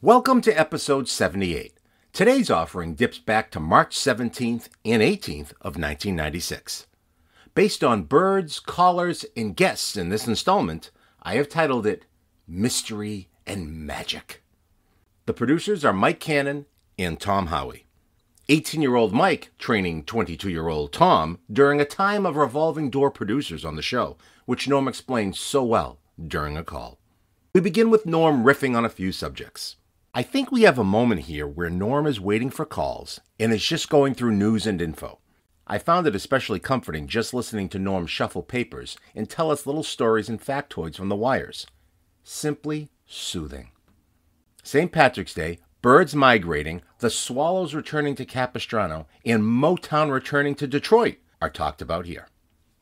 Welcome to episode 78. Today's offering dips back to March 17th and 18th of 1996. Based on birds, callers, and guests in this installment, I have titled it Mystery and Magic. The producers are Mike Cannon and Tom Howie. 18 year old Mike training 22 year old Tom during a time of revolving door producers on the show, which Norm explained so well during a call. We begin with Norm riffing on a few subjects. I think we have a moment here where Norm is waiting for calls and is just going through news and info. I found it especially comforting just listening to Norm shuffle papers and tell us little stories and factoids from the wires. Simply soothing. St. Patrick's Day, birds migrating, the swallows returning to Capistrano, and Motown returning to Detroit are talked about here.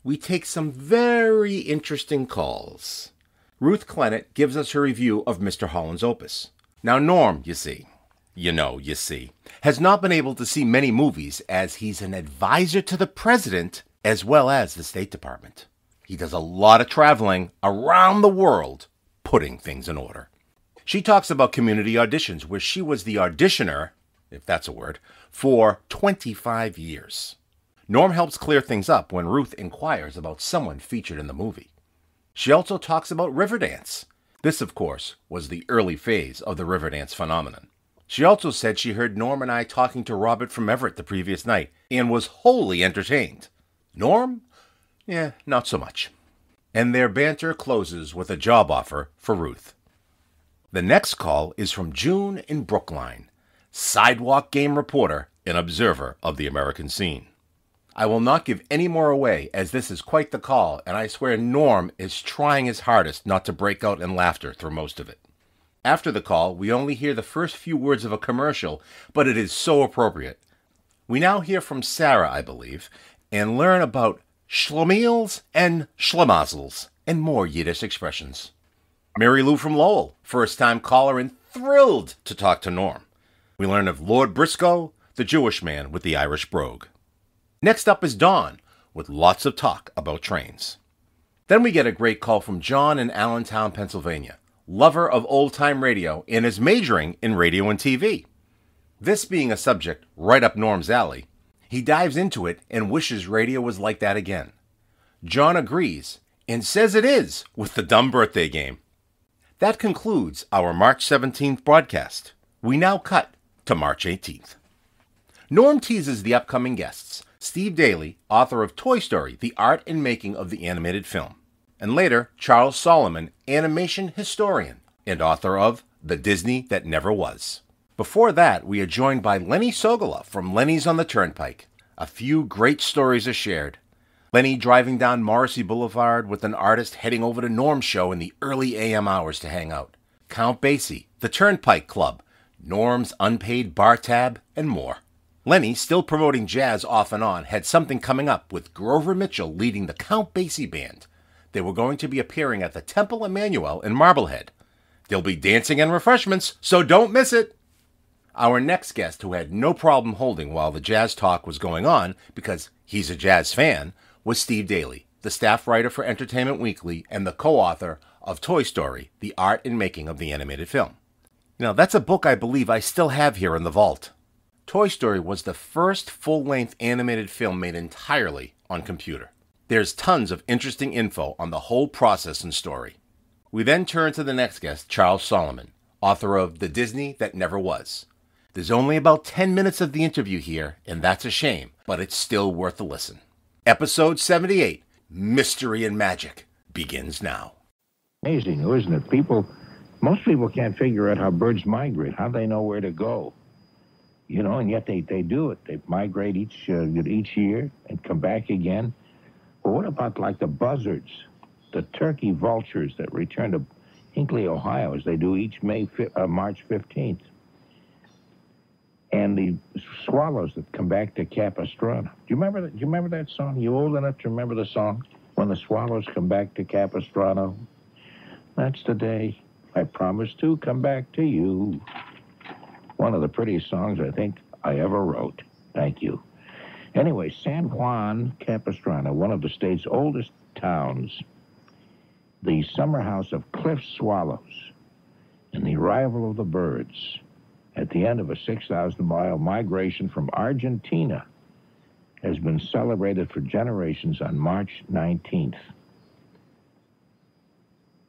We take some very interesting calls. Ruth Clennott gives us her review of Mr. Holland's opus. Now, Norm, you see, you know, you see, has not been able to see many movies as he's an advisor to the president as well as the State Department. He does a lot of traveling around the world putting things in order. She talks about community auditions where she was the auditioner, if that's a word, for 25 years. Norm helps clear things up when Ruth inquires about someone featured in the movie. She also talks about Riverdance this, of course, was the early phase of the Riverdance phenomenon. She also said she heard Norm and I talking to Robert from Everett the previous night and was wholly entertained. Norm? Yeah, not so much. And their banter closes with a job offer for Ruth. The next call is from June in Brookline, sidewalk game reporter and observer of the American scene. I will not give any more away, as this is quite the call, and I swear Norm is trying his hardest not to break out in laughter through most of it. After the call, we only hear the first few words of a commercial, but it is so appropriate. We now hear from Sarah, I believe, and learn about schlemiels and schlemazels and more Yiddish expressions. Mary Lou from Lowell, first time caller and thrilled to talk to Norm. We learn of Lord Briscoe, the Jewish man with the Irish brogue. Next up is Dawn, with lots of talk about trains. Then we get a great call from John in Allentown, Pennsylvania, lover of old time radio and is majoring in radio and TV. This being a subject right up Norm's alley, he dives into it and wishes radio was like that again. John agrees and says it is with the dumb birthday game. That concludes our March 17th broadcast. We now cut to March 18th. Norm teases the upcoming guests Steve Daly, author of Toy Story, The Art and Making of the Animated Film, and later Charles Solomon, animation historian and author of The Disney That Never Was. Before that, we are joined by Lenny Sogoloff from Lenny's on the Turnpike. A few great stories are shared. Lenny driving down Morrissey Boulevard with an artist heading over to Norm's show in the early AM hours to hang out. Count Basie, the Turnpike Club, Norm's unpaid bar tab, and more. Lenny, still promoting jazz off and on, had something coming up with Grover Mitchell leading the Count Basie Band. They were going to be appearing at the Temple Emmanuel in Marblehead. There'll be dancing and refreshments, so don't miss it. Our next guest, who had no problem holding while the jazz talk was going on because he's a jazz fan, was Steve Daly, the staff writer for Entertainment Weekly and the co author of Toy Story The Art and Making of the Animated Film. Now, that's a book I believe I still have here in the vault. Toy Story was the first full length animated film made entirely on computer. There's tons of interesting info on the whole process and story. We then turn to the next guest, Charles Solomon, author of The Disney That Never Was. There's only about 10 minutes of the interview here, and that's a shame, but it's still worth a listen. Episode 78 Mystery and Magic begins now. Amazing, isn't it? People, most people can't figure out how birds migrate, how they know where to go you know, and yet they, they do it. They migrate each uh, each year and come back again. But what about like the buzzards, the turkey vultures that return to Hinckley, Ohio, as they do each May uh, March 15th, and the swallows that come back to Capistrano. Do you remember that? Do you remember that song? You old enough to remember the song when the swallows come back to Capistrano? That's the day I promise to come back to you one of the prettiest songs I think I ever wrote. Thank you. Anyway, San Juan Capistrano, one of the state's oldest towns, the summer house of Cliff Swallows. and the arrival of the birds at the end of a 6,000 mile migration from Argentina has been celebrated for generations on March 19th.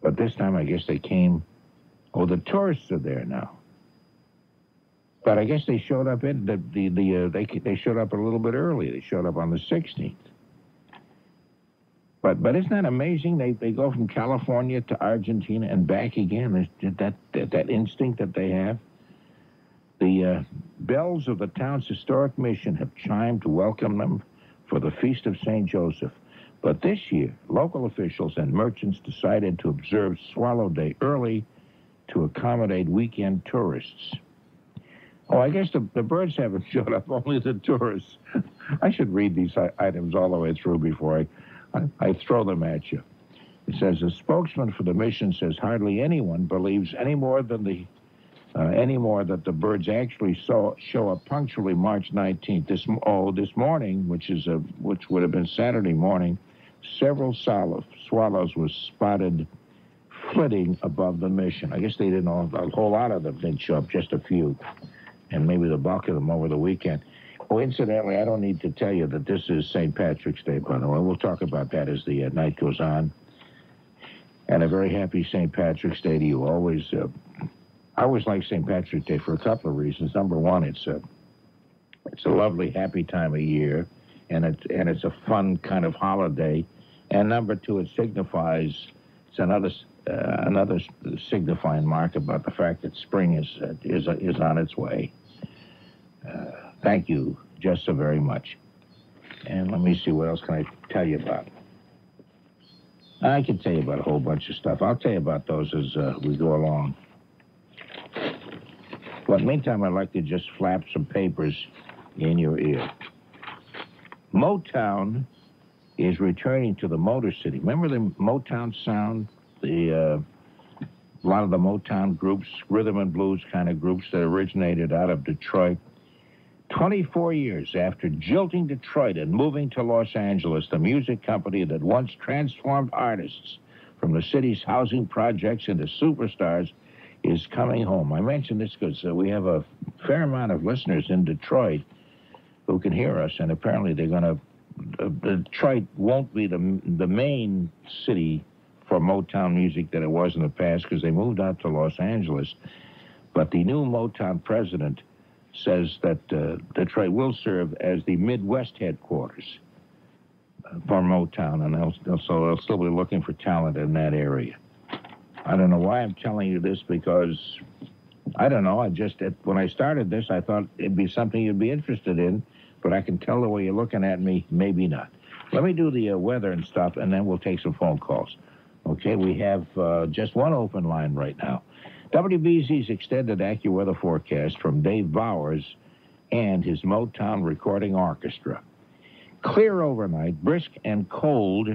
But this time, I guess they came. Oh, the tourists are there now. But I guess they showed up in the the, the uh, they they showed up a little bit early. They showed up on the 16th. But but isn't that amazing? They they go from California to Argentina and back again. That that that instinct that they have. The uh, bells of the town's historic mission have chimed to welcome them for the Feast of St. Joseph. But this year, local officials and merchants decided to observe Swallow Day early to accommodate weekend tourists. Oh, I guess the, the birds haven't showed up, only the tourists. I should read these items all the way through before I, I, I throw them at you. It says a spokesman for the mission says hardly anyone believes any more than the uh, anymore that the birds actually saw, show up punctually March 19th. This oh, this morning, which is a which would have been Saturday morning, several swallows, swallows were spotted flitting above the mission. I guess they didn't all, a whole lot of them didn't show up, just a few, and maybe the bulk of them over the weekend. Oh, incidentally, I don't need to tell you that this is St. Patrick's Day, by the way. We'll talk about that as the uh, night goes on. And a very happy St. Patrick's Day to you. Always, uh, I always like St. Patrick's Day for a couple of reasons. Number one, it's a, it's a lovely, happy time of year, and it's and it's a fun kind of holiday. And number two, it signifies it's another uh, another signifying mark about the fact that spring is uh, is uh, is on its way. Uh, thank you just so very much. And let me see what else can I tell you about. I can tell you about a whole bunch of stuff. I'll tell you about those as uh, we go along. But meantime, I'd like to just flap some papers in your ear. Motown is returning to the Motor City. Remember the Motown sound? The uh, a lot of the Motown groups, rhythm and blues kind of groups that originated out of Detroit. 24 years after jilting Detroit and moving to Los Angeles, the music company that once transformed artists from the city's housing projects into superstars is coming home. I mention this because uh, we have a fair amount of listeners in Detroit who can hear us, and apparently they're going to uh, Detroit won't be the the main city for Motown music that it was in the past because they moved out to Los Angeles. But the new Motown president says that uh, Detroit will serve as the Midwest headquarters uh, for Motown, and they'll, they'll, so they'll still be looking for talent in that area. I don't know why I'm telling you this because I don't know. I just when I started this, I thought it'd be something you'd be interested in but I can tell the way you're looking at me, maybe not. Let me do the uh, weather and stuff, and then we'll take some phone calls. Okay, we have uh, just one open line right now. WBZ's extended AccuWeather forecast from Dave Bowers and his Motown Recording Orchestra. Clear overnight, brisk and cold,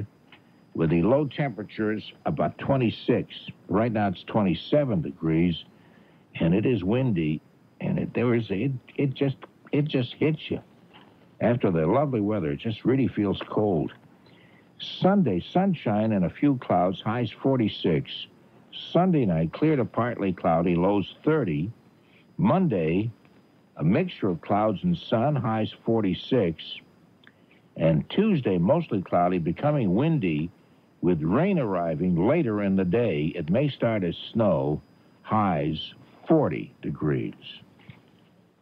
with the low temperatures about 26. Right now it's 27 degrees, and it is windy, and it there is it it just it just hits you. After the lovely weather, it just really feels cold. Sunday, sunshine and a few clouds, highs 46. Sunday night, clear to partly cloudy, lows 30. Monday, a mixture of clouds and sun, highs 46. And Tuesday, mostly cloudy, becoming windy, with rain arriving later in the day. It may start as snow, highs 40 degrees.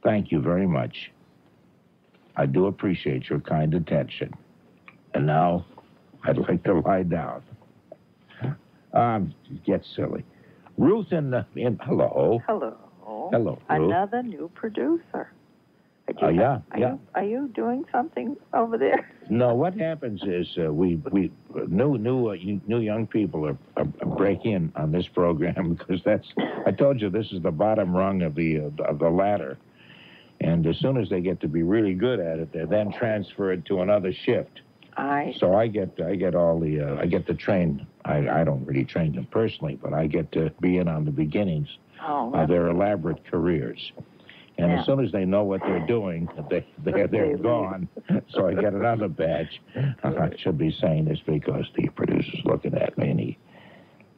Thank you very much. I do appreciate your kind attention. And now I'd like to lie down. Um, get silly. Ruth in the in hello. Hello. Hello. Ruth. Another new producer. Oh uh, yeah, are yeah. You, are you doing something over there? No. What happens is uh, we we new new uh, new young people are, are, break in on this program because that's I told you this is the bottom rung of the uh, of the ladder. And as soon as they get to be really good at it, they're then transferred to another shift. I. So I get I get all the uh, I get to train. I, I don't really train them personally, but I get to be in on the beginnings oh, of their elaborate careers. And yeah. as soon as they know what they're doing, they they're, they're gone. so I get another batch. I should be saying this because the producer's looking at me and he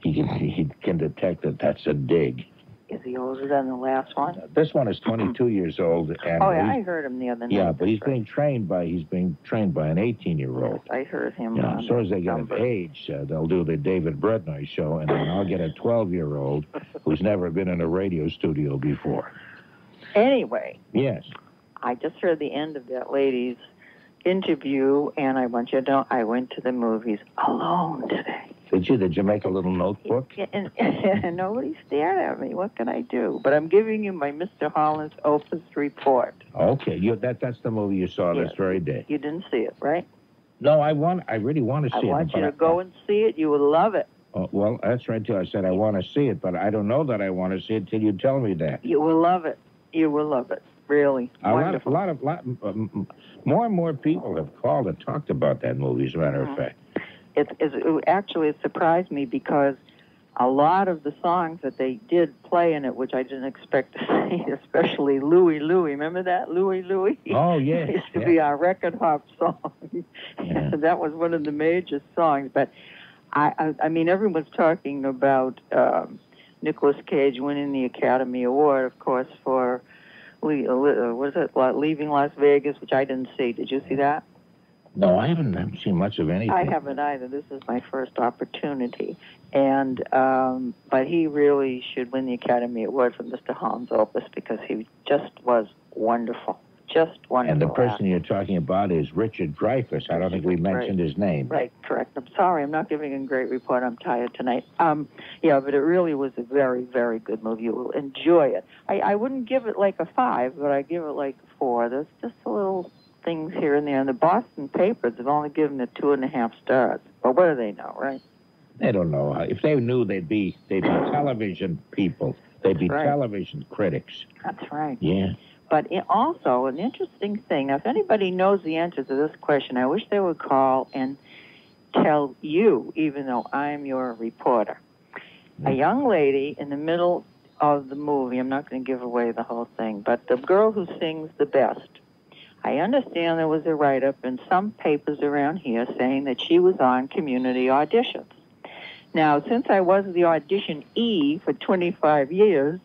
he can he can detect that that's a dig. Is he older than the last one? This one is 22 years old, and Oh, yeah, I heard him the other night. yeah, but he's being trained by he's being trained by an 18 year old. I heard him. You know, as soon as they get of age, uh, they'll do the David Brudnoy show, and then I'll get a 12 year old who's never been in a radio studio before. Anyway, Yes. I just heard the end of that lady's interview, and I want you to know I went to the movies alone today. Did you? Did you make a little notebook? Yeah, And, and nobody stared at me. What can I do? But I'm giving you my Mr. Holland's Opus report. Okay, you that that's the movie you saw this very day. You didn't see it, right? No, I want. I really want to see it. I want you to go and see it. You will love it. Oh, well, that's right too. I said I want to see it, but I don't know that I want to see it till you tell me that. You will love it. You will love it. Really A lot, of, wonderful. lot of, lot, um, more and more people have called and talked about that movie. As a matter of Mhm. fact, it, it, it actually surprised me because a lot of the songs that they did play in it, which I didn't expect to see, especially Louie Louie. Remember that Louie Louie? oh it used to yeah. be our record hop song. Yeah. that was one of the major songs. But I, I, I mean, everyone's talking about um, Nicolas Cage winning the Academy Award, of course, for uh, what is it, Leaving Las Vegas, which I didn't see. Did you see that? No, I haven't, haven't seen much of anything. I haven't either. This is my first opportunity, and um, but he really should win the Academy Award for Mr. Holland's Opus because he just was wonderful, just wonderful. And the person you're talking about is Richard Dreyfuss. I don't think we mentioned his name. Right, correct. I'm sorry, I'm not giving a great report. I'm tired tonight. Um, yeah, but it really was a very, very good movie. You will enjoy it. I, I wouldn't give it like a five, but I give it like a four. There's just a little things here and there. And the Boston papers have only given it two and a half stars. But what do they know, right? They don't know. If they knew, they'd be they'd be television people. They'd be Right. television critics. That's right. Yeah. But it also, an interesting thing, now if anybody knows the answer to this question, I wish they would call and tell you, even though I'm your reporter. A young lady in the middle of the movie, I'm not going to give away the whole thing, but the girl who sings the best. I understand there was a write up in some papers around here saying that she was on community auditions. Now, since I was the audition E for 25 years,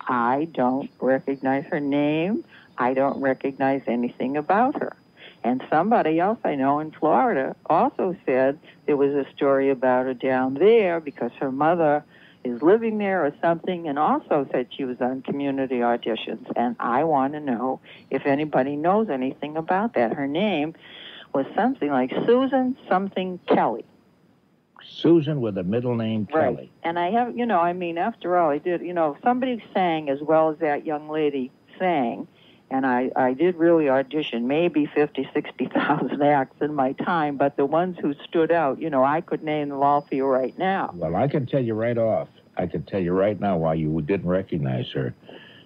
I don't recognize her name. I don't recognize anything about her. And somebody else I know in Florida also said there was a story about her down there because her mother is living there or something, and also said she was on community auditions. And I want to know if anybody knows anything about that. Her name was something like Susan something Kelly. Susan with a middle name Right. Kelly. And I have, you know, I mean, after all, I did, you know, if somebody sang as well as that young lady sang, and I, I did really audition maybe 50, 60,000 acts in my time, but the ones who stood out, you know, I could name them all for you right now. Well, I can tell you right off. I can tell you right now why you didn't recognize her.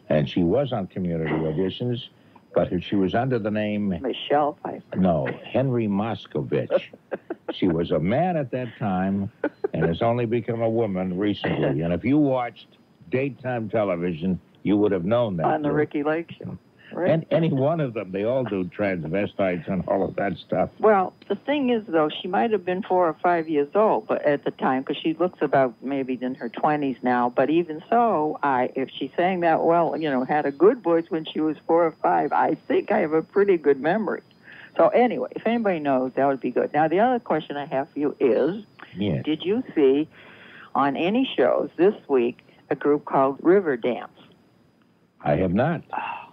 And she was on community auditions, but she was under the name Michelle Pfeiffer. no Henry Moscovich. she was a man at that time, and has only become a woman recently. And if you watched daytime television, you would have known that. On the. Ricki Lake show. Right? And any one of them, they all do transvestites and all of that stuff. Well, the thing is, though, she might have been four or five years old, but at the time, because she looks about maybe in her twenties now. But even so, I if she sang that well, you know, had a good voice when she was four or five, I think I have a pretty good memory. So anyway, if anybody knows, that would be good. Now, the other question I have for you is: Yes. Did you see on any shows this week a group called Riverdance? I have not. Ah.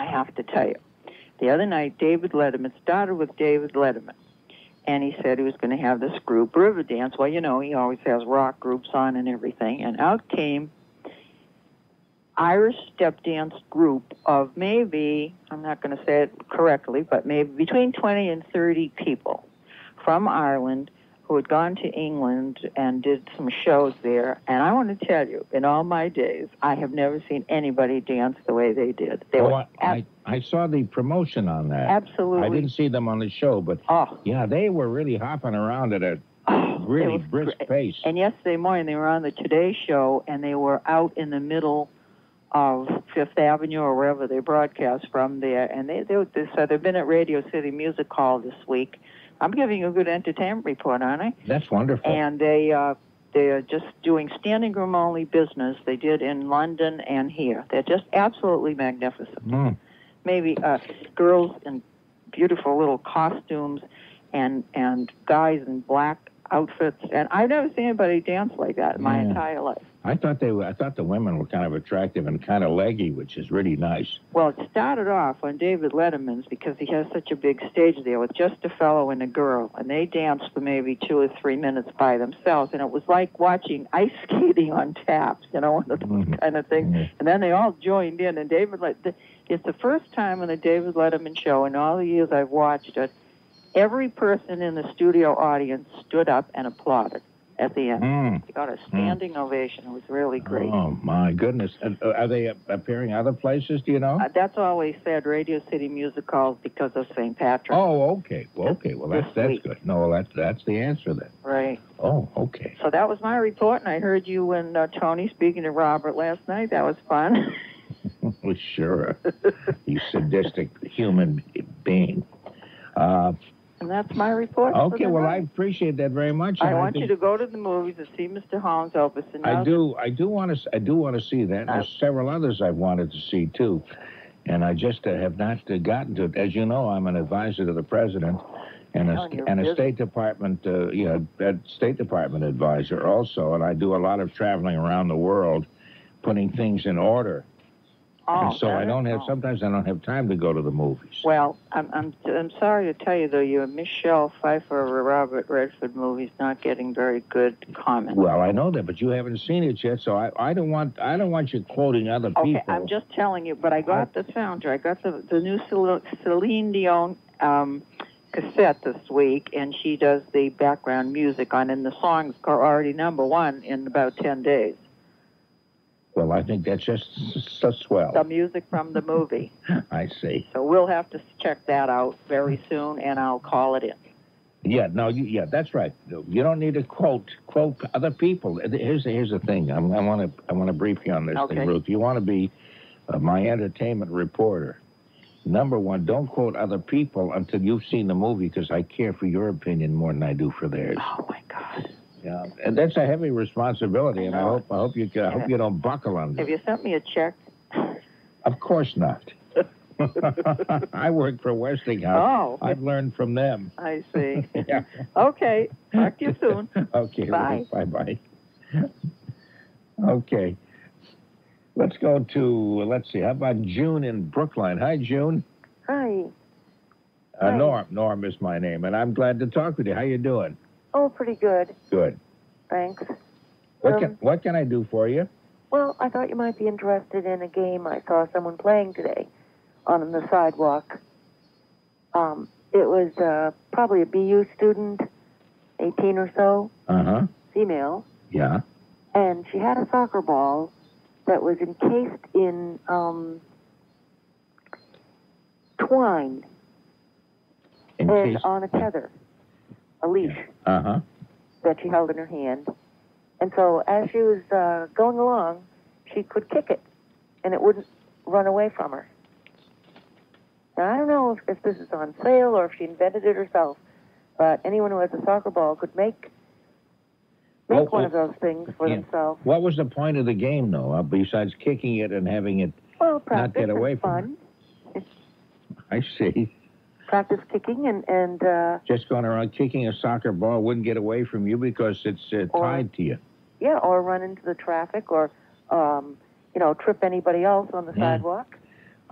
I have to tell you. The other night, David Letterman started with David Letterman, and he said he was going to have this group, Riverdance. Well, you know, he always has rock groups on and everything. And out came Irish step dance group of maybe, I'm not going to say it correctly, but maybe between 20 and 30 people from Ireland who had gone to England and did some shows there. And I want to tell you, in all my days, I have never seen anybody dance the way they did. They Oh, were I, I, saw the promotion on that. absolutely. I didn't see them on the show, but Oh, yeah, they were really hopping around at a oh, really brisk great. pace. And yesterday morning they were on the Today Show, and they were out in the middle of Fifth Avenue or wherever they broadcast from there. And they they, they so they've been at Radio City Music Hall this week. I'm giving you a good entertainment report, aren't I? That's wonderful. And they uh, they're just doing standing room only business. They did in London and here. They're just absolutely magnificent. Mm. Maybe uh, girls in beautiful little costumes, and and guys in black outfits. And I've never seen anybody dance like that in my Yeah. entire life. I thought they were. I thought the women were kind of attractive and kind of leggy, which is really nice. Well, it started off on David Letterman's because he has such a big stage there with just a fellow and a girl, and they danced for maybe two or three minutes by themselves, and it was like watching ice skating on taps, you know, one of those Mhm. kind of things. Mhm. And then they all joined in, and David let. It's the first time on the David Letterman show in all the years I've watched it. Every person in the studio audience stood up and applauded at the end. Mm. He got a standing ovation. It was really great. Oh my goodness! And, uh, are they appearing other places? Do you know? Uh, that's always said Radio City Music Halls because of St. Patrick. Oh, okay. Well, okay. Well, that's that's week. good. No, that's that's the answer then. Right. Oh, okay. So that was my report, and I heard you and uh, Tony speaking to Robert last night. That was fun. sure. you sadistic human being. Uh, and that's my report. okay. Well, I appreciate that very much. I and want you to go to the movies and see Mr. Holland's opus. And I do. I do want to. I do want to see that. Uh, There's several others I've wanted to see too, and I just uh, have not uh, gotten to it. As you know, I'm an advisor to the president, and a and you're a. State Department, uh, you know, a State Department advisor also, and I do a lot of traveling around the world, putting things in order. Oh, and so I don't have. oh. Sometimes I don't have time to go to the movies. Well, I'm I'm I'm sorry to tell you though, your Michelle Pfeiffer Robert Redford movie's not getting very good comments. Well, I know that, but you haven't seen it yet, so I, I don't want I don't want you quoting other Okay, people. I'm just telling you, but I got the soundtrack. I got the the new Cel- Celine Dion um, cassette this week, and she does the background music on, and the song's are already number one in about ten days. Well, I think that's just so swell. The music from the movie. I see. So we'll have to check that out very soon, and I'll call it in. Yeah, no, you, yeah, that's right. You don't need to quote quote other people. Here's here's the thing. I'm, I want to I want to brief you on this Okay. thing, Ruth. You want to be uh, my entertainment reporter. Number one, don't quote other people until you've seen the movie, because I care for your opinion more than I do for theirs. Oh my God! Yeah, and that's a heavy responsibility, and I hope I hope you can, I hope you don't buckle under. Have you sent me a check? Of course not. I work for Westinghouse. Oh, I've learned from them. I see. yeah. Okay, talk to you soon. Okay. Bye. Bye bye. okay. Let's go to let's see. How about June in Brookline? Hi, June. Hi. Uh, Hi. Norm. Norm is my name, and I'm glad to talk with you. How you doing? Oh, pretty good. Good. Thanks. What Um, can what can I do for you? Well, I thought you might be interested in a game I saw someone playing today on the sidewalk. Um, it was uh, probably a BU student, 18 or so, Uh huh. female, Yeah. and she had a soccer ball that was encased in um, twine In and on a tether, a leash. Uh huh. that she held in her hand. And so as she was uh, going along, she could kick it, and it wouldn't run away from her. Now, I don't know if, if this is on sale or if she invented it herself, but anyone who has a soccer ball could make make Well, one of those things for yeah. themselves. What was the point of the game, though, uh, besides kicking it and having it? Well, practice get away from fun. I see. Practice kicking and and uh, Just going around kicking a soccer ball wouldn't get away from you because it's uh, Or- tied to you. yeah, or run into the traffic or um, you know trip anybody else on the sidewalk.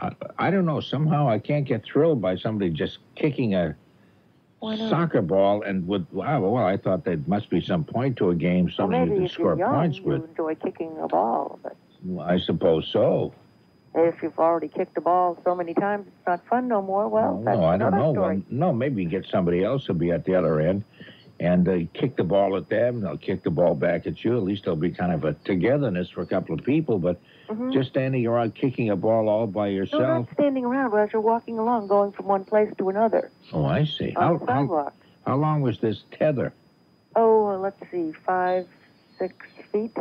I, I don't know. Somehow I can't get thrilled by somebody just kicking a soccer ball and with wow. Well, I thought there must be some point to a game, Well, something you maybe can score you're young, points you with. enjoy kicking a ball, but Well, I suppose so. If you've already kicked the ball so many times it's not fun no more, well, that's no, I don't know. story. Well, no, maybe get somebody else to be at the other end and uh, kick the ball at them. They'll kick the ball back at you. At least there'll be kind of a togetherness for a couple of people. But Mhm. just standing around kicking a ball all by yourself. no, not standing around, but you're walking along, going from one place to another Oh, I see. on How, how, how long was this tether? Oh, let's see, five, six feet.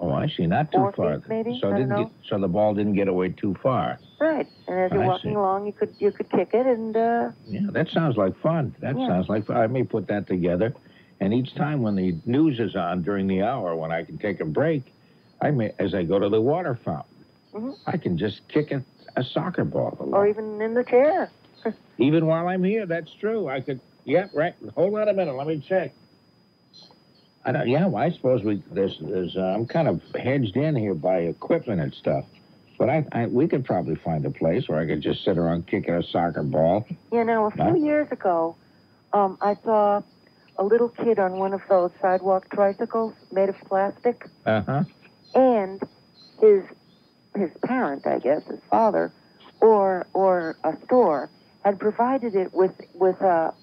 Oh, I see. Not too Four far. feet, maybe? So I didn't get, so the ball didn't get away too far. Right, and as you're I walking see. along, you could you could kick it, and uh, Yeah, that sounds like fun. That Yeah. sounds like fun. I may put that together And each time when the news is on during the hour, when I can take a break, I may, as I go to the water fountain, Mhm. I can just kick a, a soccer ball. along. Or even in the chair. Even while I'm here, that's true. I could. Yeah, right. Hold on a minute. Let me check. I don't. Yeah, well, I suppose we. There's. There's. Uh, I'm kind of hedged in here by equipment and stuff. But I, I. We could probably find a place where I could just sit around kicking a soccer ball. You know, a few Huh? years ago, um, I saw a little kid on one of those sidewalk tricycles made of plastic, Uh huh. and his his parent, I guess, his father, or or a store had provided it with with a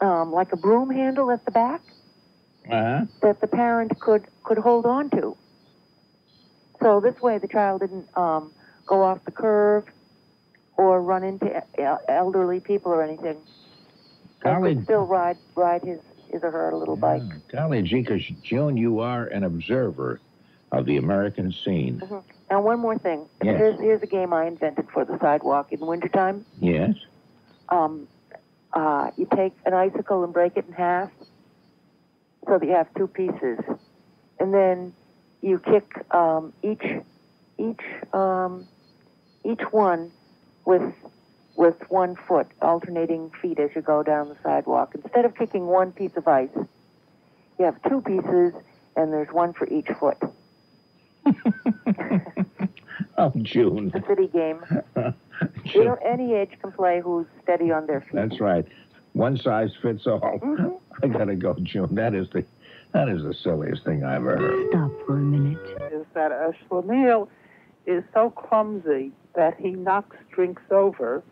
um, like a broom handle at the back Uh huh. that the parent could could hold on to. So this way, the child didn't um, go off the curve or run into e- elderly people or anything. Golly. could still ride ride his his or her little bike. Yeah, Golly gee, 'cause June, you are an observer of the American scene. And one more thing. Yes. Here's here's a game I invented for the sidewalk in wintertime. Yes. Um, uh, you take an icicle and break it in half so that you have two pieces, and then you kick um, each each um, each one with with one foot, alternating feet as you go down the sidewalk. Instead of kicking one piece of ice, you have two pieces, and there's one for each foot. oh, June. It's a city game. You know, any age can play who's steady on their feet. That's right. One size fits all. Mhm. I gotta go, June. That is the that is the silliest thing I've ever heard. Stop for a minute. is that a schlemiel is so clumsy that he knocks drinks over,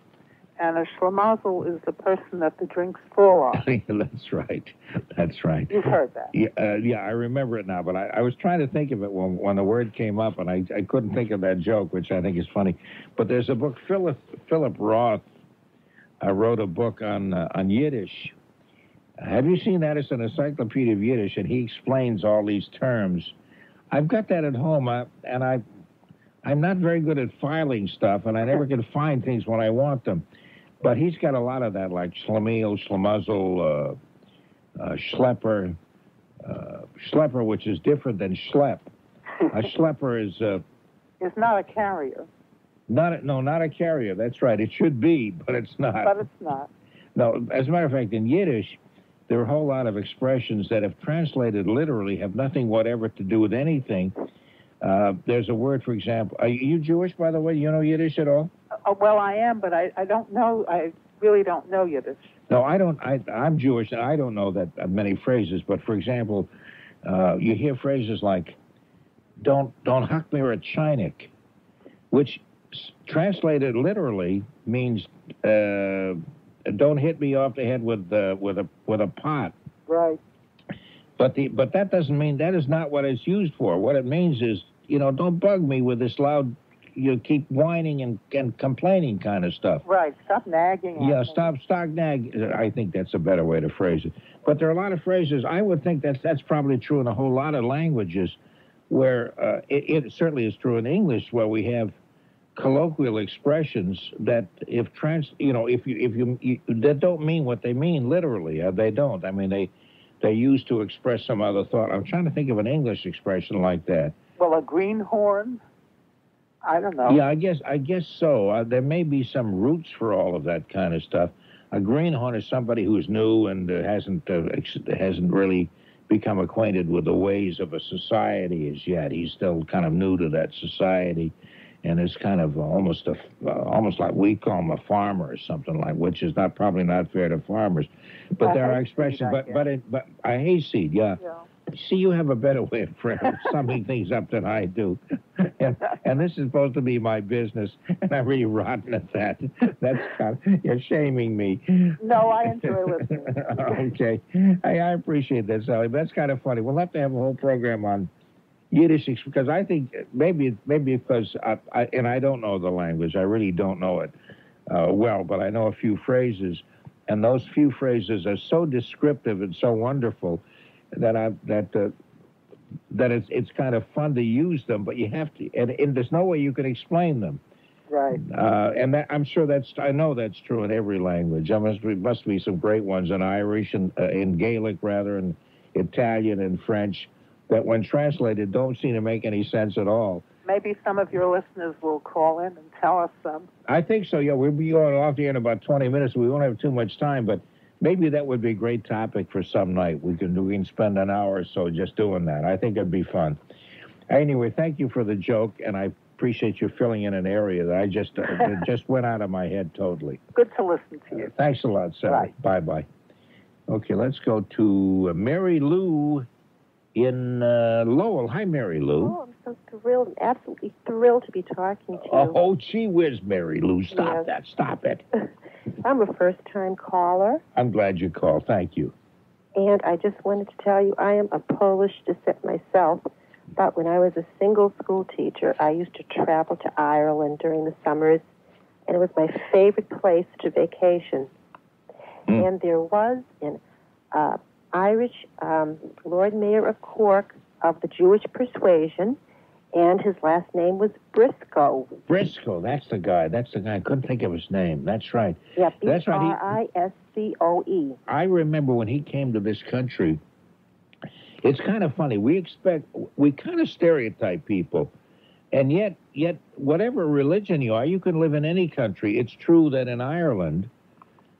and a schlemazel is the person that the drinks fall on. That's right. That's right. You've heard that. Yeah, uh, yeah, I remember it now, but I, I was trying to think of it when, when the word came up, and I, I couldn't think of that joke, which I think is funny. But there's a book, Philip, Philip Roth uh, wrote a book on, uh, on Yiddish. Have you seen that? It's an encyclopedia of Yiddish, and he explains all these terms. I've got that at home, uh, and I, I'm not very good at filing stuff, and I never can find things when I want them. But he's got a lot of that, like schlemiel, schlemazel, uh, uh, schlepper, schlepper, which is different than schlep. A schlepper is uh, It's not a carrier, not a, no, not a carrier. That's right. It should be, but it's not. but it's not. No, as a matter of fact, in Yiddish, there are a whole lot of expressions that, if translated literally, have nothing whatever to do with anything. Uh, there's a word, for example. Are you Jewish, by the way? You know Yiddish at all? Oh, well, I am, but I, I don't know. I really don't know Yiddish. No, I don't. I, I'm Jewish, and I don't know that uh, many phrases. But for example, uh, you hear phrases like "Don't don't huck me a chinik," which translated literally means uh, "Don't hit me off the head with uh, with a with a pot." Right. But the but that doesn't mean that is not what it's used for. What it means is, you know, don't bug me with this loud. You keep whining and, and complaining kind of stuff. Right. Stop nagging. Yeah, stop, stop, nag. I think that's a better way to phrase it. But there are a lot of phrases. I would think that's that's probably true in a whole lot of languages, where uh, it, it certainly is true in English, where we have colloquial expressions that, if trans, you know, if you if you, you that don't mean what they mean literally. Uh, they don't. I mean, they they're used to express some other thought. I'm trying to think of an English expression like that. Well, a greenhorn. I don't know. Yeah, I guess I guess so. Uh, there may be some roots for all of that kind of stuff. A greenhorn is somebody who's new and uh, hasn't uh, ex- hasn't really become acquainted with the ways of a society as yet. He's still kind of new to that society, and it's kind of almost a uh, almost like we call him a farmer or something like, which is not probably not fair to farmers. But A there are expressions. I But but it, but a hayseed, yeah. Yeah. See, you have a better way of summing things up than I do. And, and this is supposed to be my business, and I'm really rotten at that. That's kind of, you're shaming me. No, I enjoy listening. okay. I, I appreciate that, Sally. But that's kind of funny. We'll have to have a whole program on Yiddish ex- because I think maybe maybe because I, I and I don't know the language. I really don't know it uh, well, but I know a few phrases, and those few phrases are so descriptive and so wonderful that I that uh, that it's it's kind of fun to use them, but you have to, and, and there's no way you can explain them. Right. Uh, and that, I'm sure that's I know that's true in every language. There must be must be some great ones in Irish and uh, in Gaelic rather, and Italian and French that when translated don't seem to make any sense at all. Maybe some of your listeners will call in and tell us some. I think so. Yeah, we'll be going off the air in about 20 minutes. We won't have too much time, but maybe that would be a great topic for some night. We can we can spend an hour or so just doing that. I think it'd be fun. Anyway, thank you for the joke, and I appreciate you filling in an area that I just uh, that just went out of my head totally. Good to listen to you. Thanks a lot, Sally. Bye bye. Okay, let's go to uh, Mary Lou in uh, Lowell. Hi, Mary Lou. Oh, I'm so thrilled, absolutely thrilled to be talking to you. Oh, gee whiz, Mary Lou. Stop Yes. that. Stop it. I'm a first time caller, I'm glad you called. Thank you. and I just wanted to tell you I am a Polish descent myself. But when I was a single school teacher, I used to travel to Ireland during the summers, and it was my favorite place to vacation. Mm. And there was an uh, Irish um, Lord Mayor of Cork of the Jewish persuasion, and his last name was Briscoe. Briscoe, that's the guy. That's the guy. I couldn't think of his name. That's right. Yeah, That's right, R I S C O E. I remember when he came to this country. It's kind of funny. We expect we kind of stereotype people, and yet, yet whatever religion you are, you can live in any country. It's true that in Ireland,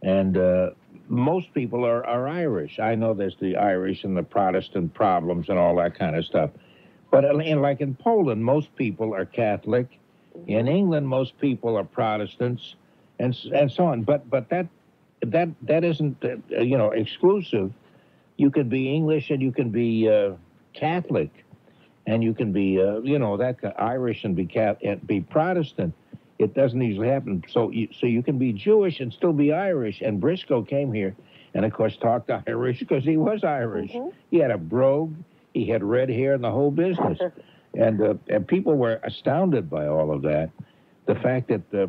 and uh, most people are, are Irish. I know there's the Irish and the Protestant problems and all that kind of stuff, but in, like in Poland, most people are Catholic. In England, most people are Protestants, and and so on. But but that that that isn't uh, you know exclusive. You can be English and you can be uh, Catholic, and you can be uh, you know that Irish and be cat and be Protestant. It doesn't usually happen. So you, so you can be Jewish and still be Irish. And Briscoe came here, and of course talked Irish because he was Irish. Mhm. He had a brogue. He had red hair and the whole business. and uh, and people were astounded by all of that. The fact that uh,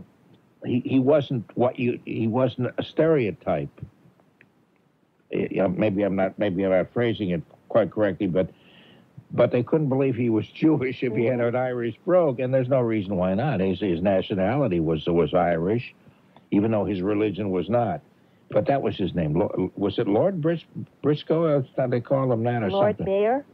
he he wasn't what you he wasn't a stereotype. Eh, You know, maybe I'm not maybe I'm not phrasing it quite correctly, but but they couldn't believe he was Jewish if he had an Irish brogue, and there's no reason why not. His, his nationality was was Irish, even though his religion was not. But that was his name. Was it Lord Bris- Briscoe? They call him that or Lord something? Mayor.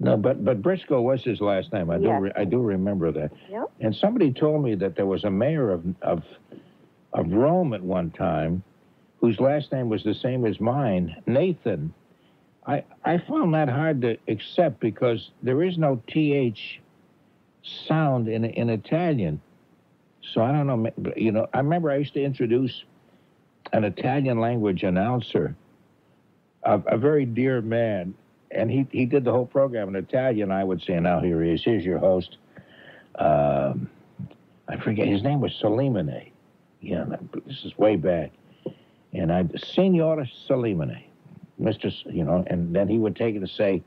No, but but Briscoe was his last name. I do Yes. re- I do remember that. Yep. And somebody told me that there was a mayor of of of Rome at one time, whose last name was the same as mine, Nathan. I I found that hard to accept because there is no th sound in in Italian. So I don't know. You know, I remember I used to introduce an Italian language announcer, a, a very dear man, and he he did the whole program in Italian. I would say, now here he is. Here's your host. Um, I forget his name was Solimene. Yeah, this is way back. And I, Signor Solimene, Mister, S- you know, and then he would take it and say,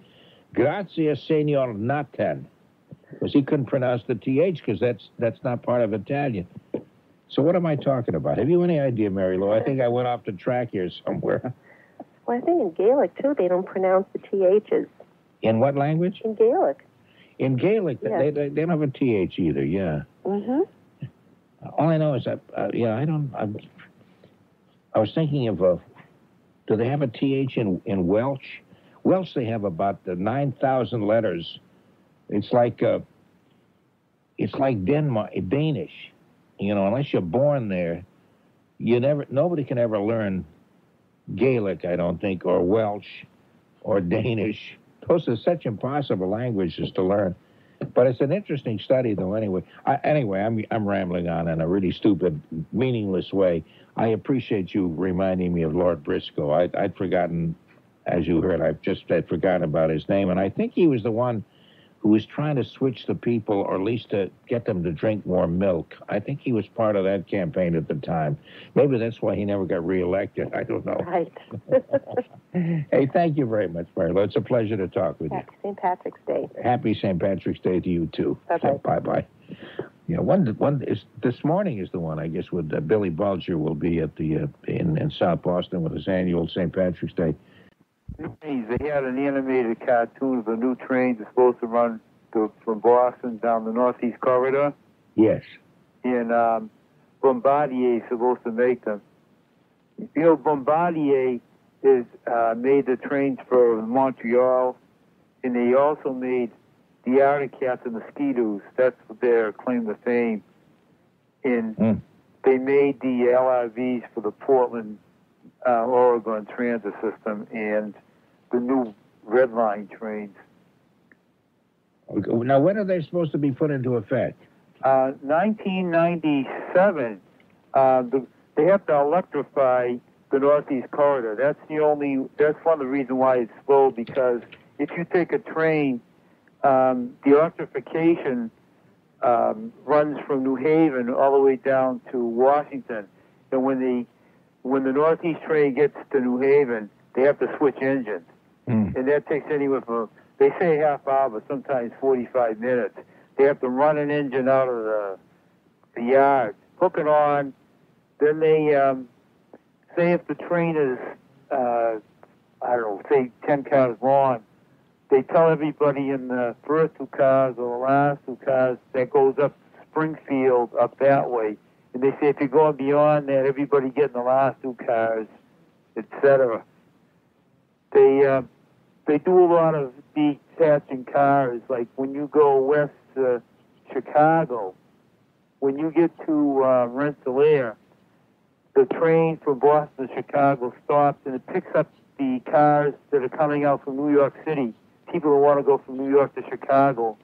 "Grazie, Signor Nathan," because he couldn't pronounce the th because that's that's not part of Italian. So what am I talking about? Have you any idea, Mary Lou? I think I went off the track here somewhere. Well, I think in Gaelic too, they don't pronounce the th's In what language? in Gaelic. In Gaelic, Yeah. they, they they don't have a th either. Yeah. Mm-hmm. All I know is that, uh, yeah, I don't. I'm, I was thinking of a. Do they have a th in in Welsh? Welsh, they have about uh, nine thousand letters. It's like uh, it's like Denmark, Danish. You know, unless you're born there, you never. Nobody can ever learn Gaelic, I don't think, or Welsh, or Danish. Those are such impossible languages to learn. But it's an interesting study, though. Anyway, I, anyway, I'm I'm rambling on in a really stupid, meaningless way. I appreciate you reminding me of Lord Briscoe. I, I'd forgotten, as you heard, I've just had forgotten about his name, and I think he was the one who was trying to switch the people, or at least to get them to drink more milk. I think he was part of that campaign at the time. Maybe that's why he never got reelected. I don't know. Right. Hey, thank you very much, Marlo. It's a pleasure to talk with you. Happy St. Patrick's Day. Happy St. Patrick's Day to you too. Bye-bye. bye bye. Yeah, one one is this morning is the one I guess with uh, Billy Bulger will be at the uh, in in South Boston with his annual St. Patrick's Day. They had an animated cartoon of a new train that's supposed to run to, from Boston down the Northeast Corridor. Yes. and um, Bombardier is supposed to make them. You know, Bombardier is uh, made the trains for Montreal, and they also made the Arctic Cats and the Ski-Doos. That's their claim to fame. And Mm. they made the LRVs for the Portland, uh, Oregon transit system and the new Red Line trains. Now, when are they supposed to be put into effect? Uh, 1997, uh, the, they have to electrify the Northeast Corridor. That's the only. That's one of the reasons why it's slow because if you take a train, um, the electrification um, runs from New Haven all the way down to Washington, and when the when the Northeast train gets to New Haven, they have to switch engines, Hmm. and that takes anywhere from they say half hour, but sometimes 45 minutes. They have to run an engine out of the the yard, hook it on, then they um, say if the train is uh, I don't know, say 10 cars long, they tell everybody in the first two cars or the last two cars that goes up Springfield up that way. And they say if you're going beyond that, everybody get in the last two cars, etc. They uh, they do a lot of detaching cars. Like when you go west to Chicago, when you get to uh, Rensselaer, the train from Boston to Chicago stops and it picks up the cars that are coming out from New York City. People who want to go from New York to Chicago,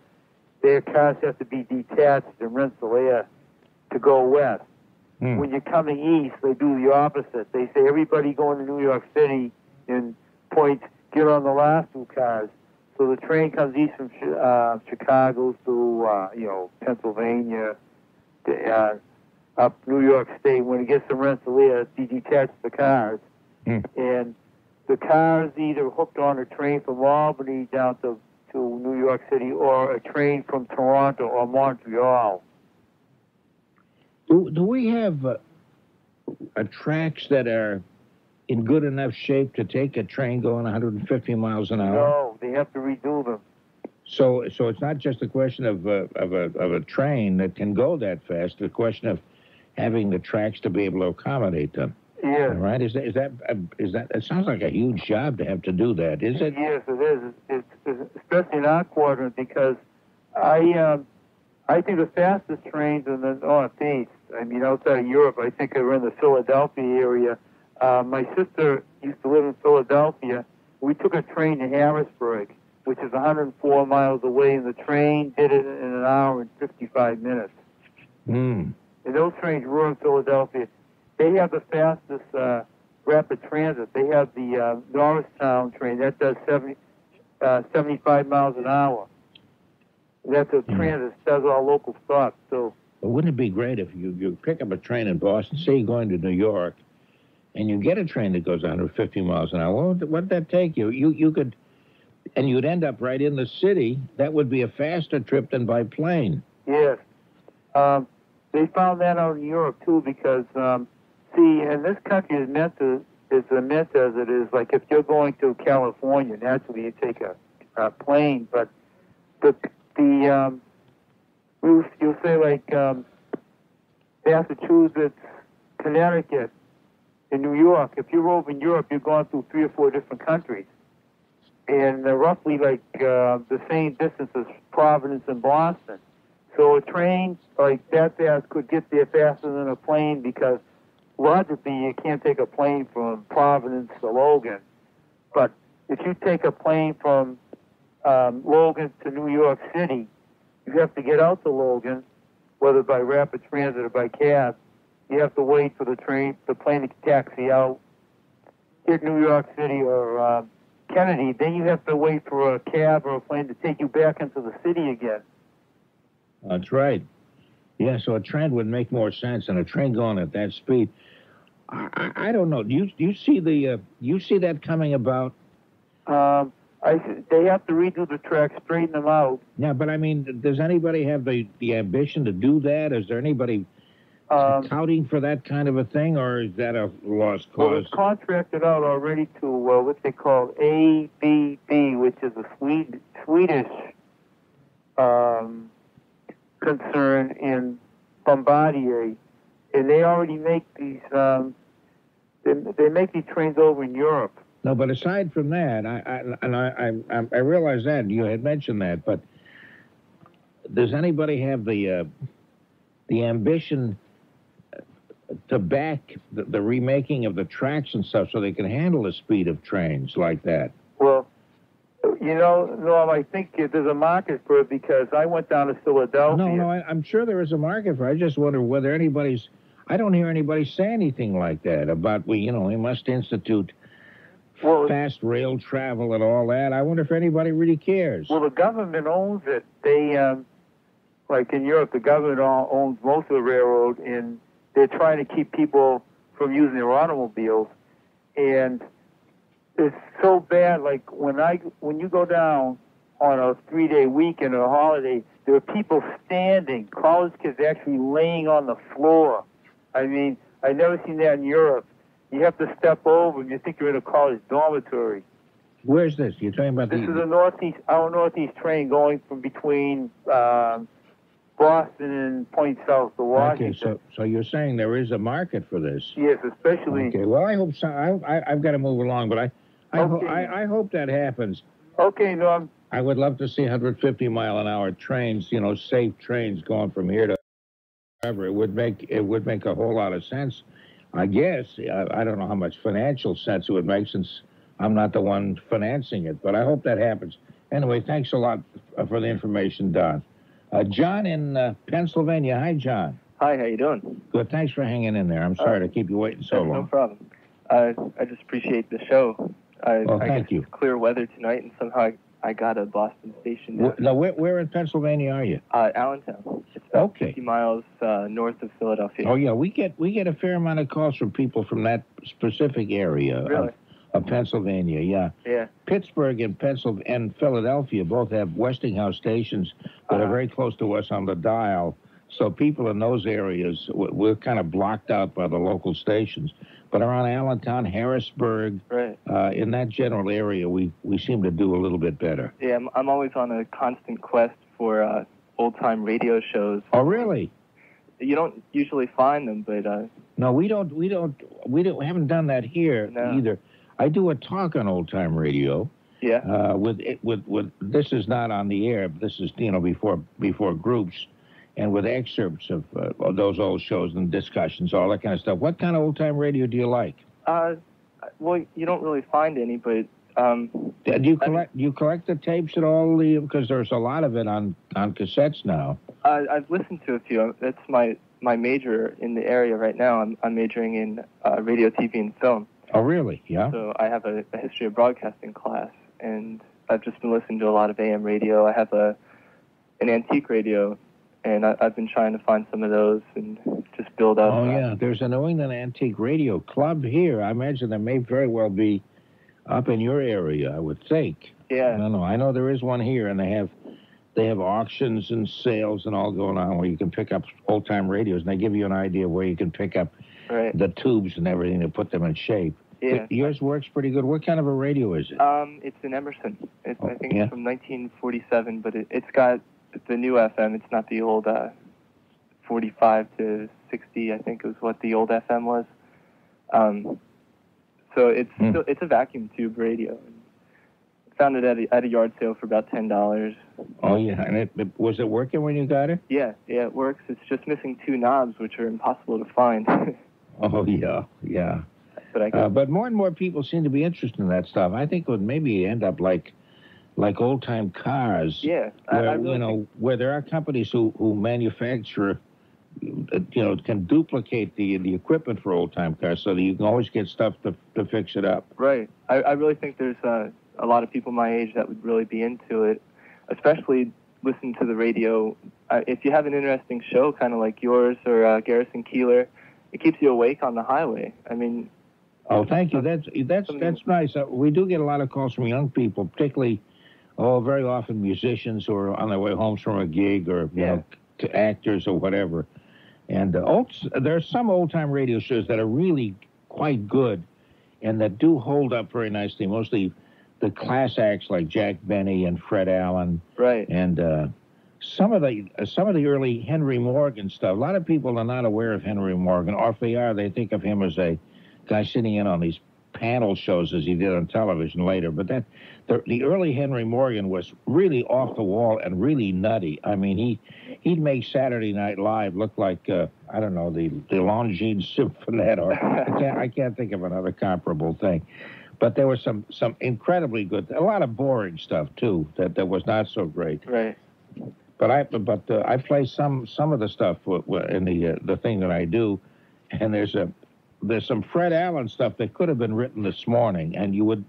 their cars have to be detached in Rensselaer to go west. Hmm. When you're coming east, they do the opposite. They say everybody going to New York City and point get on the last two cars. So the train comes east from uh, Chicago through uh, you know Pennsylvania, to, uh, up New York State. When it gets to Rensselaer, they detach the cars, Hmm. and the cars either hooked on a train from Albany down to to New York City or a train from Toronto or Montreal. Do, do we have uh, uh, tracks that are in good enough shape to take a train going 150 miles an hour? No, they have to redo them. So, so it's not just a question of uh, of a of a train that can go that fast. It's a question of having the tracks to be able to accommodate them. Yes. Right? Is that is that uh, that? It sounds like a huge job to have to do that. Is it? Yes, it is. It's, it's especially in our quadrant because I um, I think the fastest trains in the Northeast. I mean, outside of Europe, I think they're in the Philadelphia area. Uh, my sister used to live in Philadelphia. We took a train to Harrisburg, which is 104 miles away, and the train did it in an hour and 55 minutes. Hmm. And those trains were in Philadelphia. They have the fastest uh, rapid transit. They have the uh, Norristown train that does 70, uh, 75 miles an hour. That's a Hmm. transit that does all local stops. So But wouldn't it be great if you, you pick up a train in Boston, say you're going to New York, and you get a train that goes 150 miles an hour? What would, what'd that take you? You you could, and you'd end up right in the city. That would be a faster trip than by plane. yes, um, they found that out in Europe too because um, see, in this country is meant to is meant as it is. Like if you're going to California, naturally you take a, a plane, but the the um, you you'll say like um, Massachusetts, Connecticut, in New York. If you're over in Europe, you're going through three or four different countries, and they're roughly like uh, the same distance as Providence and Boston. So a train like that fast could get there faster than a plane because logically you can't take a plane from Providence to Logan. But if you take a plane from um, Logan to New York City, you have to get out to Logan, whether by rapid transit or by cab. You have to wait for the train, the plane to taxi out, hit New York City or uh, Kennedy. Then you have to wait for a cab or a plane to take you back into the city again. That's right. Yeah, so a train would make more sense than a train going at that speed. I, I, I don't know. Do you do you see the uh, you see that coming about? Um, I, they have to redo the track, straighten them out. Yeah, but I mean, does anybody have the, the ambition to do that? Is there anybody Um, touting for that kind of a thing, or is that a lost cause? well, it's contracted out already to uh, what they call ABB, which is a Swede, Swedish um, concern in Bombardier, and they already make these. Um, they, they make these trains over in Europe. No, but aside from that, I, I and I, I I realize that you had mentioned that, but does anybody have the uh, the ambition to back the, the remaking of the tracks and stuff so they can handle the speed of trains like that? Well, you know, Norm, I think there's a market for it because I went down to Philadelphia. No, no, I, I'm sure there is a market for. it. I just wonder whether anybody's. I don't hear anybody say anything like that about we, you know, we must institute Well, fast rail travel and all that. I wonder if anybody really cares. Well, the government owns it. They, um, like in Europe, the government owns most of the railroad, and they're trying to keep people from using their automobiles. And it's so bad. Like when I, when you go down on a three-day weekend or a holiday, there are people standing, college kids actually laying on the floor. I mean, I never seen that in Europe. You have to step over, and you think you're in a college dormitory. Where's this? You're talking about This the. is a northeast, our northeast train going from between um, Boston and Point South to Washington. Okay, so so you're saying there is a market for this? yes, especially. Okay. Well, I hope so. I, I I've got to move along, but I I, ho- I I hope that happens. Okay, Norm. I would love to see 150 mile an hour trains, you know, safe trains going from here to wherever. It would make it would make a whole lot of sense. I guess I, I don't know how much financial sense it would make since I'm not the one financing it, but I hope that happens. Anyway, thanks a lot for the information, Don. Uh, John in uh, Pennsylvania. Hi, John. Hi, how you doing? Good. Thanks for hanging in there. I'm sorry to keep you waiting so long. no problem. I I just appreciate the show. I, Well, I thank you. Clear weather tonight, and somehow I, I got a Boston station down. Wh- Now, where, where in Pennsylvania are you? Uh, Allentown. It's about Okay. 50 miles uh, north of Philadelphia. Oh yeah, we get we get a fair amount of calls from people from that specific area of- Really? of, Pennsylvania. Yeah, Yeah. Pittsburgh and Pennsylvania and Philadelphia both have Westinghouse stations that are Uh-huh. very close to us on the dial. So people in those areas, we- we're kind of blocked out by the local stations. But around Allentown, Harrisburg, Right. uh, in that general area, we, we seem to do a little bit better. Yeah, I'm, I'm always on a constant quest for uh, old time radio shows. Oh, really? You don't usually find them, but uh, No, we don't. We don't. We don't. We haven't done that here No. either. I do a talk on old time radio. yeah. Uh, with it, with with this is not on the air. but This is you know before before groups, and with excerpts of, uh, of those old shows and discussions, all that kind of stuff. What kind of old time radio do you like? Uh, well, you don't really find any, but um, Do you collect do you collect the tapes at all? Because there's a lot of it on on cassettes now. I, I've listened to a few. That's my my major in the area right now. I'm, I'm majoring in uh, radio, TV, and film. Oh, really? Yeah. So I have a, a history of broadcasting class, and I've just been listening to a lot of AM radio. I have a an antique radio, and I, I've been trying to find some of those and just build up. Oh yeah, there's a New England Antique Radio Club here. I imagine there may very well be up in your area. I would think. Yeah. don't know. I know there is one here, and they have they have auctions and sales and all going on where you can pick up old time radios, and they give you an idea where you can pick up Right. the tubes and everything to put them in shape. Yeah. Yours works pretty good. What kind of a radio is it? Um, it's an Emerson. It's, I think Yeah. it's from 1947, but it, it's got the new FM. It's not the old uh, 45 to 60. I think was what the old FM was. Um, so it's Hmm. still, it's a vacuum tube radio. Found it at a, at a yard sale for about ten dollars. Oh yeah, and it, it was it working when you got it? Yeah, yeah, it works. It's just missing two knobs, which are impossible to find. Oh yeah, yeah. but I Uh, but more and more people seem to be interested in that stuff. I think it would maybe end up like like old time cars. yeah, I, where I really you know think- where there are companies who who manufacture uh, you know can duplicate the the equipment for old time cars so that you can always get stuff to to fix it up Right. I, I really think there's uh, a lot of people my age that would really be into it, especially listen to the radio. Uh, if you have an interesting show, kind of like yours or uh, Garrison Keillor, it keeps you awake on the highway. I mean, oh thank you that's that's that's nice uh, we do get a lot of calls from young people particularly oh very often musicians who are on their way home from a gig or you Yeah. know to actors or whatever and uh, old, there are some old time radio shows that are really quite good and that do hold up very nicely mostly the class acts like jack benny and fred allen right. and uh, some of the uh, some of the early Henry Morgan stuff. A lot of people are not aware of Henry Morgan, or if they are, they think of him as a guy sitting in on these panel shows as he did on television later. But that the, the early Henry Morgan was really off the wall and really nutty. I mean, he he'd make Saturday Night Live look like uh, I don't know the the Longines Symphonette, or I can't I can't think of another comparable thing. But there was some some incredibly good, a lot of boring stuff too that that was not so great. Right. But I but uh, I play some some of the stuff in the uh, the thing that I do, and there's a there's some Fred Allen stuff that could have been written this morning, and you would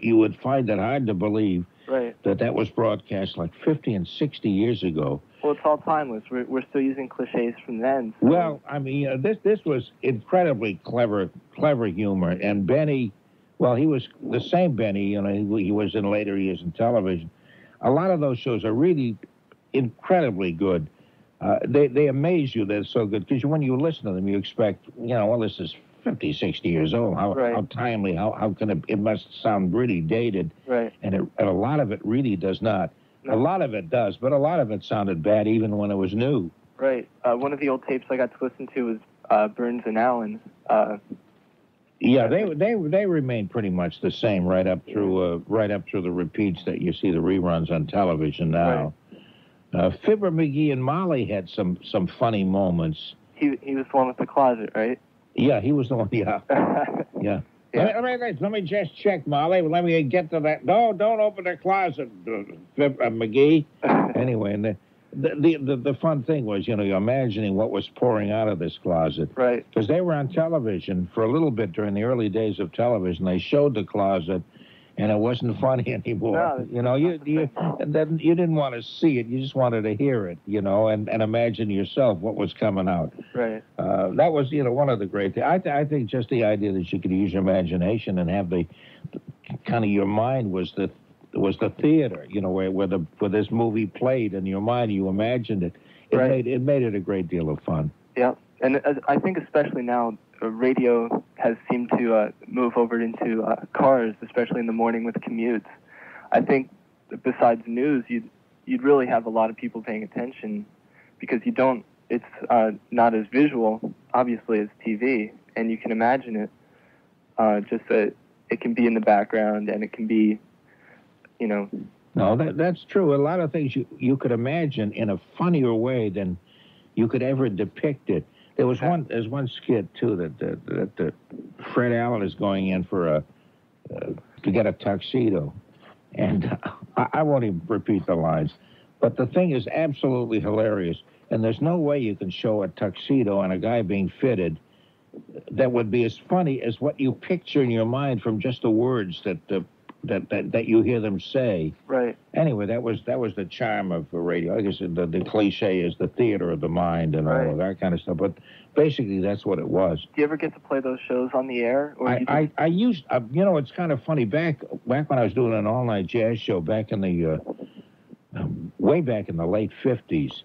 you would find it hard to believe Right. that that was broadcast like 50 and 60 years ago. Well, it's all timeless. We're, we're still using cliches from then. so- Well, I mean, uh, this this was incredibly clever, clever humor. And Benny, well, he was the same Benny. You know, he, he was in later years in television. A lot of those shows are really incredibly good. Uh, they they amaze you. They're so good because when you listen to them, you expect, you know, well, this is 50, 60 years old. How Right. how timely? How how can it? It must sound really dated. Right. And, it, and a lot of it really does not. A lot of it does, but a lot of it sounded bad even when it was new. Right. Uh, one of the old tapes I got to listen to was uh, Burns and Allen. Uh, Yeah, they they they remain pretty much the same right up through uh, right up through the repeats that you see the reruns on television now. Uh, Fibber McGee and Molly had some some funny moments. he he was the one with the closet, right? Yeah, he was the one. Yeah, yeah. Yeah. Let, me, let, me, let me just check, Molly. Let me get to that. No, don't open the closet, uh, uh, McGee. Anyway, and the, the the the the fun thing was, you know, you're imagining what was pouring out of this closet. right. because they were on television for a little bit during the early days of television. They showed the closet, and it wasn't funny anymore. No, you know, you you and then you didn't want to see it; you just wanted to hear it. You know, and and imagine yourself what was coming out. Right. Uh, that was you know one of the great things. I th- I think just the idea that you could use your imagination and have the, kind of your mind was the was the theater. You know, where where the where this movie played in your mind, you imagined it. It Right. made it made it a great deal of fun. Yeah. And uh, I think especially now, radio has seemed to uh, move over into uh, cars, especially in the morning with commutes. I think besides news, you'd you'd really have a lot of people paying attention because you don't. It's uh, not as visual, obviously, as TV, and you can imagine it. Uh, just that it can be in the background and it can be, you know, No, that that's true. A lot of things you you could imagine in a funnier way than you could ever depict it. There was one there's one skit too that that, that, that Fred Allen is going in for a uh, to get a tuxedo, and I, I won't even repeat the lines, but the thing is absolutely hilarious. And there's no way you can show a tuxedo and a guy being fitted that would be as funny as what you picture in your mind from just the words that the that, that, that you hear them say. right. Anyway, that was that was the charm of the radio. I guess the, the cliche is the theater of the mind and all of that kind of stuff. But basically, that's what it was. Do you ever get to play those shows on the air? Or I, I, I used, uh, you know, it's kind of funny. Back back when I was doing an all night jazz show back in the uh, um, way back in the late fifties.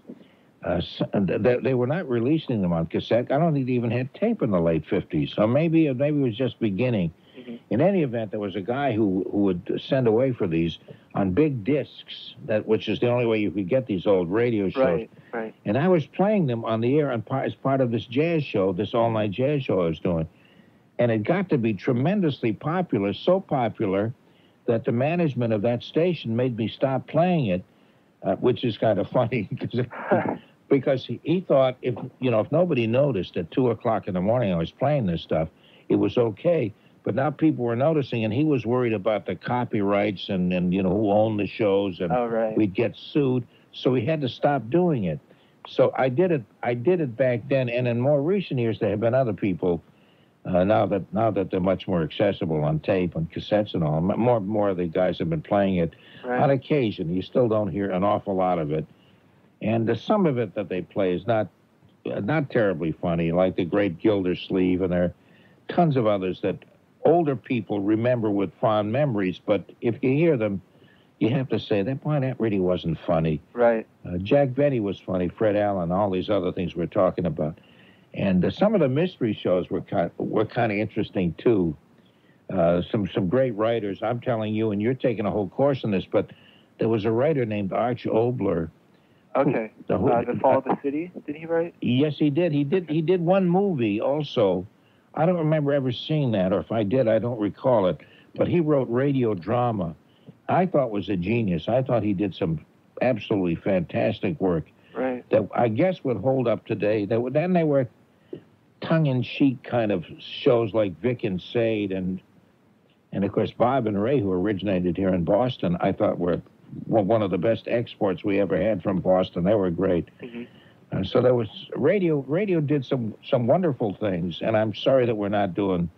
Uh, they, they were not releasing them on cassette. I don't think they even had tape in the late fifties. So maybe maybe it was just beginning. Mhm. In any event, there was a guy who who would send away for these on big discs. That which is the only way you could get these old radio shows. right, right. And I was playing them on the air on part, as part of this jazz show, this all night jazz show I was doing. And it got to be tremendously popular, so popular that the management of that station made me stop playing it, uh, which is kind of funny because because he, he thought if you know if nobody noticed at two o'clock in the morning I was playing this stuff, it was okay. But now people were noticing, and he was worried about the copyrights and and you know who owned the shows and Oh, right. we'd get sued. So he had to stop doing it. So I did it. I did it back then, and in more recent years, there have been other people. Uh, now that now that they're much more accessible on tape and cassettes and all, more more of the guys have been playing it on occasion. You still don't hear an awful lot of it, and uh, some of it that they play is not uh, not terribly funny, like the Great Gildersleeve, and there are tons of others that older people remember with fond memories. But if you hear them, you have to say that boy, that really wasn't funny. Right. Uh, Jack Benny was funny, Fred Allen, all these other things we're talking about, and uh, some of the mystery shows were kind were kind of interesting too. Uh, some some great writers. I'm telling you, and you're taking a whole course in this, but there was a writer named Arch Obler Okay. The who- Uh, the Fall of the City. Did he write? Yes, he did. He did. He did one movie also. I don't remember ever seeing that, or if I did, I don't recall it. But he wrote radio drama. I thought was a genius. I thought he did some absolutely fantastic work Right. that I guess would hold up today. That would, then they were tongue-in-cheek kind of shows like Vic and Sade and and of course Bob and Ray, who originated here in Boston. I thought were one of the best exports we ever had from Boston. They were great. hmm And so there was radio. Radio did some some wonderful things, and I'm sorry that we're not doing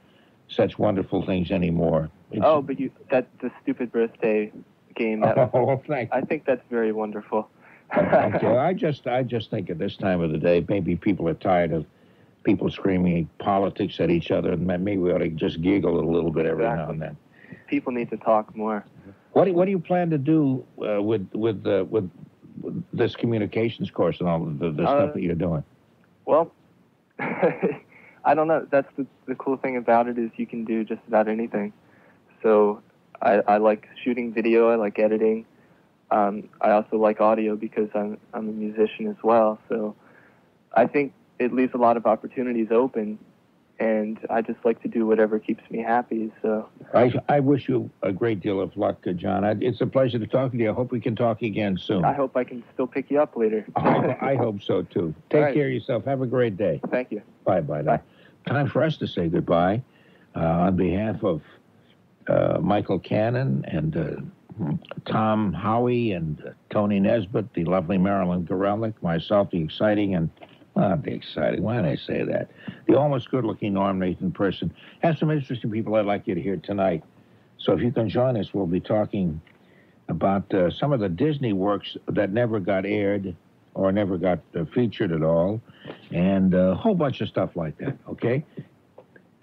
such wonderful things anymore. It's- Oh, but you that the stupid birthday game. That, oh, thank I think that's very wonderful. okay. I just I just think at this time of the day, maybe people are tired of people screaming politics at each other, and maybe we ought to just giggle a little bit every now and then. People need to talk more. What do, what do you plan to do uh, with with, uh, with with this communications course and all the, the Uh, stuff that you're doing? Well, I don't know. That's the the cool thing about it is you can do just about anything. So I, I like shooting video. I like editing. Um, I also like audio because I'm I'm a musician as well. So I think it leaves a lot of opportunities open, and I just like to do whatever keeps me happy. So I, I wish you a great deal of luck, John. It's a pleasure to talk to you. I hope we can talk again soon. I hope I can still pick you up later. I hope so too. Take right. care of yourself. Have a great day. Thank you. Bye bye now. Time for us to say goodbye. Uh, on behalf of uh, Michael Cannon and uh, Tom Howie and uh, Tony Nesbitt, the lovely Marilyn Gorelick, myself, the exciting and not be exciting, why did I say that? The almost good looking Norm Nathan person. has some interesting people I'd like you to hear tonight. So if you can join us, we'll be talking about uh, some of the Disney works that never got aired or never got uh, featured at all and a whole bunch of stuff like that, okay?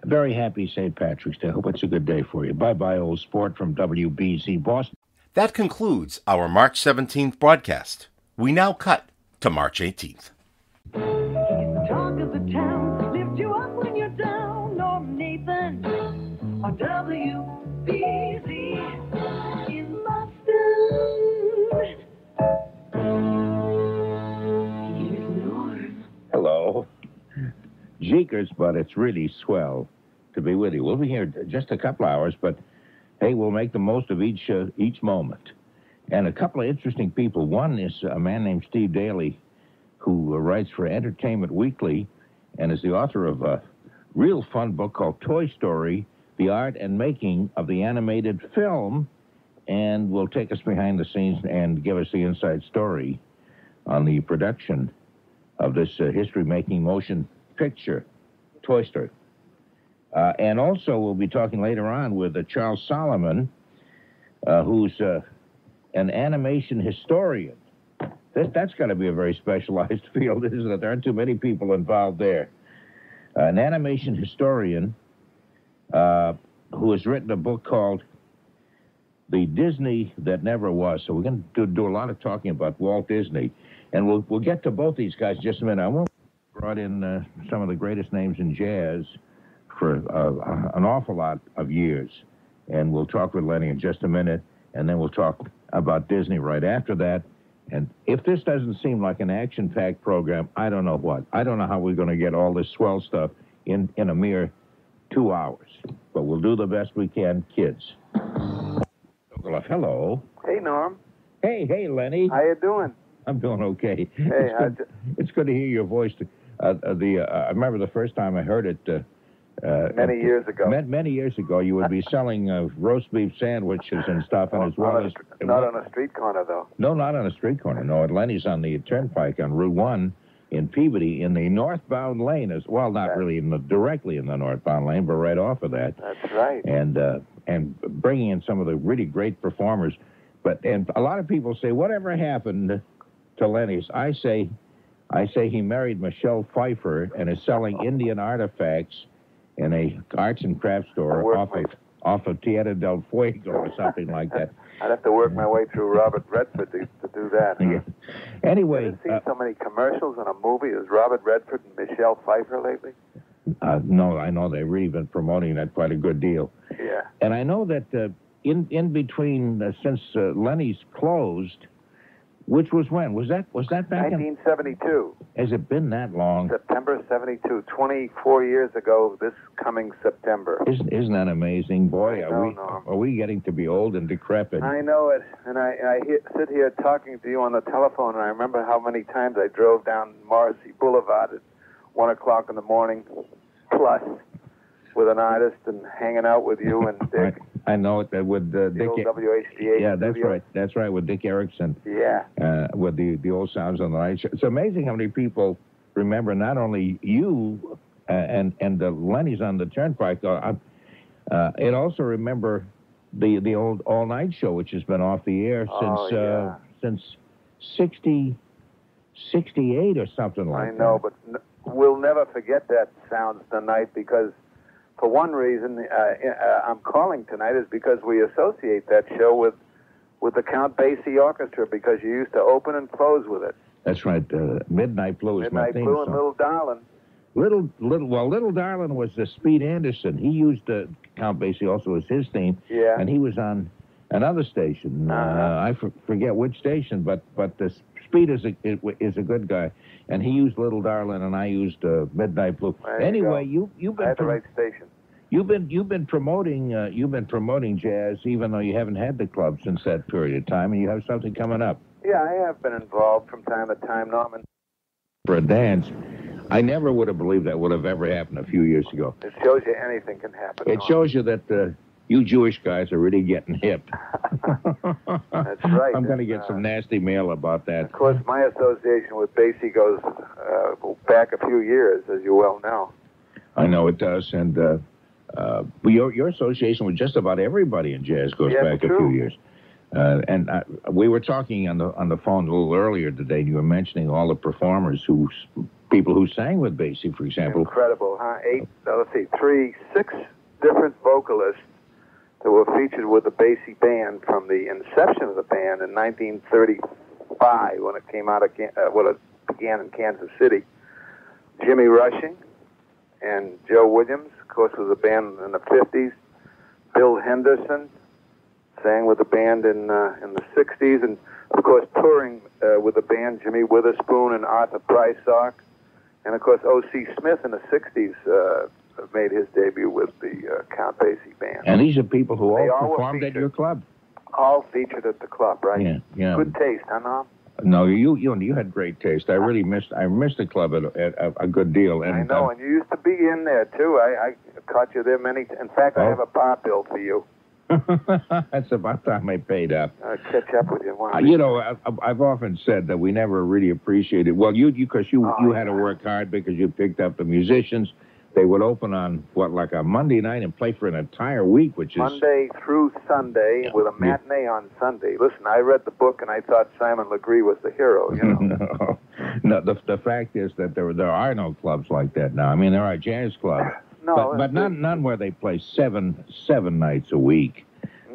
Very happy St. Patrick's Day. Hope it's a good day for you. Bye bye, old sport from WBZ Boston. That concludes our March 17th broadcast. We now cut to March 18th. Jeekers, but it's really swell to be with you. We'll be here just a couple hours, but hey, we'll make the most of each uh, each moment. And a couple of interesting people. One is a man named Steve Daly, who uh, writes for Entertainment Weekly and is the author of a real fun book called Toy Story: The Art and Making of the Animated Film, and will take us behind the scenes and give us the inside story on the production of this uh, history-making motion picture, Toy Story. Uh, and also, we'll be talking later on with uh, Charles Solomon, uh, who's uh, an animation historian. That, that's got to be a very specialized field, isn't it? There aren't too many people involved there. Uh, an animation historian uh, who has written a book called The Disney That Never Was. So we're going to do, do a lot of talking about Walt Disney. And we'll, we'll get to both these guys just a minute. I won't brought in uh, some of the greatest names in jazz for uh, an awful lot of years. And we'll talk with Lenny in just a minute, and then we'll talk about Disney right after that. And if this doesn't seem like an action packed program, I don't know what. I don't know how we're going to get all this swell stuff in, in a mere two hours. But we'll do the best we can, kids. Hello. Hey, Norm. Hey, hey, Lenny. How you doing? I'm doing okay. Hey, it's, good, it's good to hear your voice. Uh, uh, the uh, I remember the first time I heard it. Uh, uh, Many years ago. ma- Many years ago, you would be selling uh, roast beef sandwiches and stuff, and as well not, on as a, not on a street corner, though. no, not on a street corner. No, at Lenny's on the Turnpike on Route One in Peabody in the northbound lane as well. Not really in the, directly in the northbound lane, but right off of that That's right. and uh, and bringing in some of the really great performers. But and a lot of people say, whatever happened to Lenny's? I say, I say he married Michelle Pfeiffer and is selling Indian artifacts in a arts and crafts store off of off of Tierra del Fuego or something like that. I'd have to work my way through Robert Redford to, to do that. Yeah. Anyway, I've seen uh, so many commercials in a movie as Robert Redford and Michelle Pfeiffer lately. uh, no, I know they've really been promoting that quite a good deal. Yeah. And I know that uh, in in between, uh, since uh, Lenny's closed, Which was when? Was that was that back in? 1972, Has it been that long? September 72, 24 years ago. This coming September. Isn't, isn't that amazing, boy? Are we are we getting to be old and decrepit? I know it, and I, I he- sit here talking to you on the telephone, and I remember how many times I drove down Morrissey Boulevard at one o'clock in the morning, plus, with an artist and hanging out with you and Dick, I know it. That with uh, the Dick. old WHDH. yeah, that's right. That's right. With Dick Erickson, Yeah, uh, with the the old sounds on the night show. It's amazing how many people remember not only you uh, and and the Lenny's on the Turnpike. Uh, uh, it also remember the the old all night show, which has been off the air since Oh, uh, since 60, 68 or something like I know, but n- we'll never forget that sounds tonight because, for one reason, uh, uh, I'm calling tonight is because we associate that show with with the Count Basie Orchestra because you used to open and close with it. That's right. Uh, Midnight Blue is my Midnight theme Blue and. Little Darlin'. Little, little, well, Little Darlin' was the Speed Anderson. He used uh, Count Basie also as his theme, Yeah. and he was on another station. uh Uh-huh. I for, forget which station, but but the Speed is a is a good guy, and he used Little Darlin', and I used uh, Midnight Blue. There anyway, you you've I been had the right station. you've been you've been promoting uh, you've been promoting jazz, even though you haven't had the club since that period of time, and you have something coming up. Yeah, I have been involved from time to time, Norman. For a dance, I never would have believed that would have ever happened a few years ago. It shows you anything can happen. It shows you that uh, you Jewish guys are really getting hip. That's right. I'm going to get Uh, some nasty mail about that. Of course, my association with Basie goes uh, back a few years, as you well know. I know it does, and uh, uh, but your your association with just about everybody in jazz goes back a few years. Uh, and uh, we were talking on the on the phone a little earlier today. and You were mentioning all the performers who, people who sang with Basie, for example. Incredible, huh? Eight, uh, let's see, three, six different vocalists that were featured with the Basie band from the inception of the band in 1935 when it came out of, uh, well, it began in Kansas City. Jimmy Rushing and Joe Williams, of course, was a band in the 50s. Bill Henderson sang with the band in uh, in the 60s, and of course, touring uh, with the band Jimmy Witherspoon and Arthur Prysock. And of course, O.C. Smith in the 60s uh, made his debut with the uh, Count Basie band. And these are people who all all performed at your club. All featured at the club, right? Yeah, yeah. Good taste, huh, Norm? No, you you you had great taste. I really missed I missed the club at, at a, a good deal. And I know, uh, and you used to be in there too. I, I caught you there many. In fact, I Oh. have a bar bill for you. that's about time I paid up. I'll catch up with you. One Uh, you know, I, I've often said that we never really appreciated. Well, you because you, Oh, you had to work hard because you picked up the musicians. They would open on what like a Monday night and play for an entire week, which is Monday through Sunday Yeah. with a matinee on Sunday. Listen, I read the book and I thought Simon Legree was the hero. You know, no. no, the the fact is that there there are no clubs like that now. I mean, there are jazz clubs, no, but but it's- none none where they play seven seven nights a week.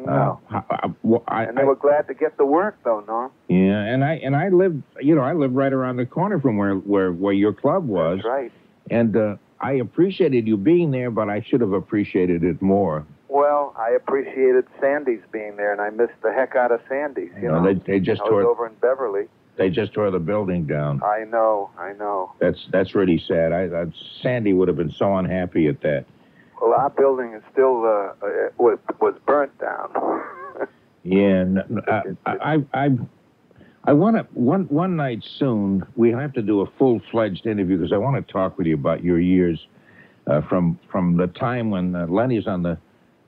no. Uh, I, I- well, I- and they were glad to get the work, though, Norm. yeah, and I and I live, you know, I lived right around the corner from where where where your club was. That's right. And uh, I appreciated you being there, but I should have appreciated it more. Well, I appreciated Sandy's being there, and I missed the heck out of Sandy's. You You know, they, they just I tore over in Beverly. they just tore the building down. I know, I know. That's that's really sad. I, I Sandy would have been so unhappy at that. Well, our building is still uh, uh, was was burnt down. Yeah, n- n- I I I, I want to one one night soon. We have to do a full fledged interview because I want to talk with you about your years uh, from from the time when uh, Lenny's on the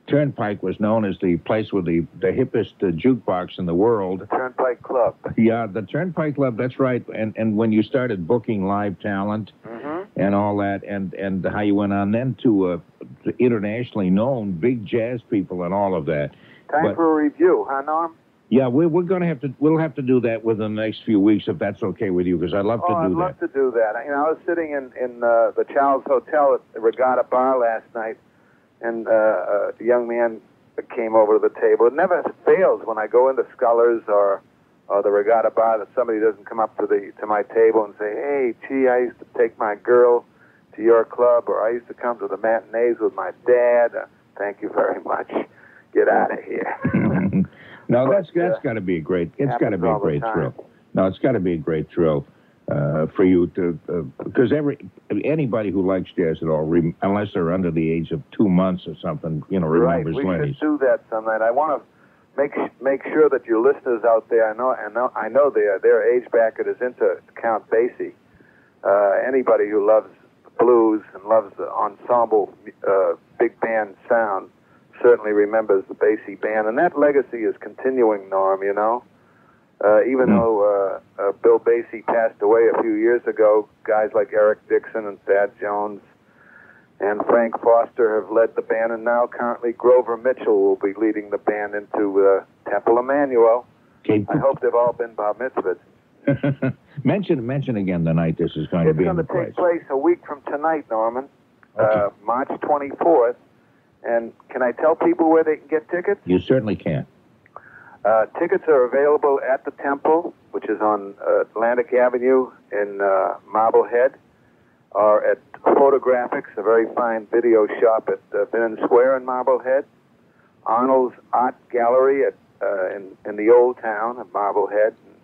Turnpike was known as the place with the the hippest uh, jukebox in the world. The Turnpike Club. Yeah, the Turnpike Club. That's right. And and when you started booking live talent hmm and all that, and and how you went on then to, uh, to internationally known big jazz people and all of that. Time But- for a review, huh, Norm? Yeah, we're we're gonna have to we'll have to do that within the next few weeks if that's okay with you, because I'd love oh, to do that. I'd love to do that. You know, I was sitting in in uh, the Charles Hotel at the Regatta Bar last night, and uh, uh, a young man came over to the table. It never fails when I go into Scullers or or the Regatta Bar that somebody doesn't come up to the to my table and say, "Hey, gee, I used to take my girl to your club, or I used to come to the matinees with my dad." Uh, thank you very much. Get out of here. no, But, that's that's uh, got to be a great it's got to be a great thrill. No, it's got to be a great thrill uh, for you to, because every anybody who likes jazz at all, unless they're under the age of two months or something, you know, Right, remembers we Lenny's. should do that some night. I want to make make sure that your listeners out there, I know, I know, I know their their age bracket is into Count Basie. Uh, anybody who loves blues and loves the ensemble uh, big band sound certainly remembers the Basie band, and that legacy is continuing. Norm, you know, uh, even though uh, uh, Bill Basie passed away a few years ago, guys like Eric Dixon and Thad Jones and Frank Foster have led the band, and now currently Grover Mitchell will be leading the band into uh, Temple Emmanuel. Okay. I hope they've all been bar mitzvahs. mention mention again the night this is going It's to be in going to take place a week from tonight, Norman, uh, March 24th. And can I tell people where they can get tickets? You certainly can. Uh, tickets are available at the Temple, which is on uh, Atlantic Avenue in uh, Marblehead, or at Photographics, a very fine video shop at uh, Benton Square in Marblehead, Arnold's Art Gallery at uh, in, in the Old Town of Marblehead. And,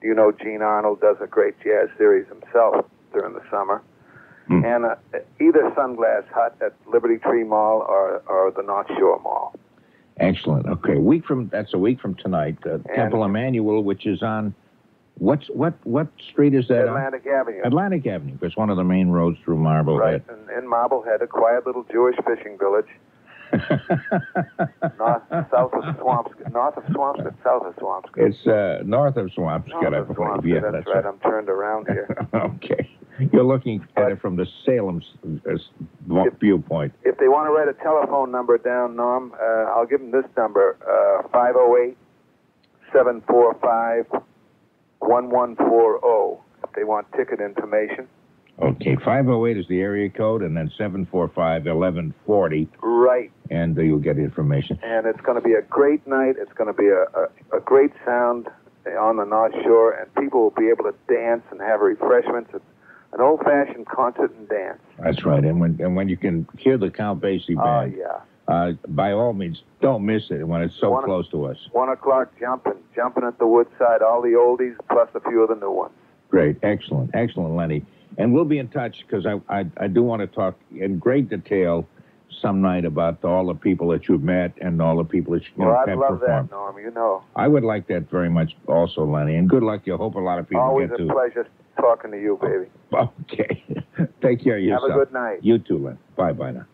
do you know, Gene Arnold does a great jazz series himself during the summer. And uh, either Sunglass Hut at Liberty Tree Mall or, or the North Shore Mall. Excellent. Okay, week from that's a week from tonight. Uh, Temple Emmanuel, which is on what's what what street is that Atlantic Avenue. Atlantic Avenue. It's one of the main roads through Marblehead. in, in Marblehead, a quiet little Jewish fishing village. north, south of Swampscott, north of Swampscott, south of Swampscott. It's uh, north of Swampscott, I North of believe. Yeah, that's, right. I'm turned around here. okay. You're looking at it from the Salem uh, s- viewpoint. if they want to write a telephone number down, Norm, uh, I'll give them this number: uh, 508 745 1140. If they want ticket information. Okay, 508 is the area code, and then 745 1140, Right. and uh, you'll get information. and it's going to be a great night. It's going to be a, a, a great sound on the North Shore, and people will be able to dance and have refreshments. It's an old-fashioned concert and dance. That's right. And when and when you can hear the Count Basie Oh band, yeah, uh, by all means, don't miss it when it's so Wanna- close to us. one o'clock jumping, jumping at the Woodside, all the oldies plus a few of the new ones. Great, excellent, excellent, Lenny. And we'll be in touch because I, I I do want to talk in great detail some night about all the people that you've met and all the people that you know, well, I'd have love performed. that, Norm. You know, I would like that very much also, Lenny. And good luck. You hope a lot of people always get a to. pleasure talking to you, baby. Okay. Take care of yourself. Have a good night. You too, Len. Bye bye now.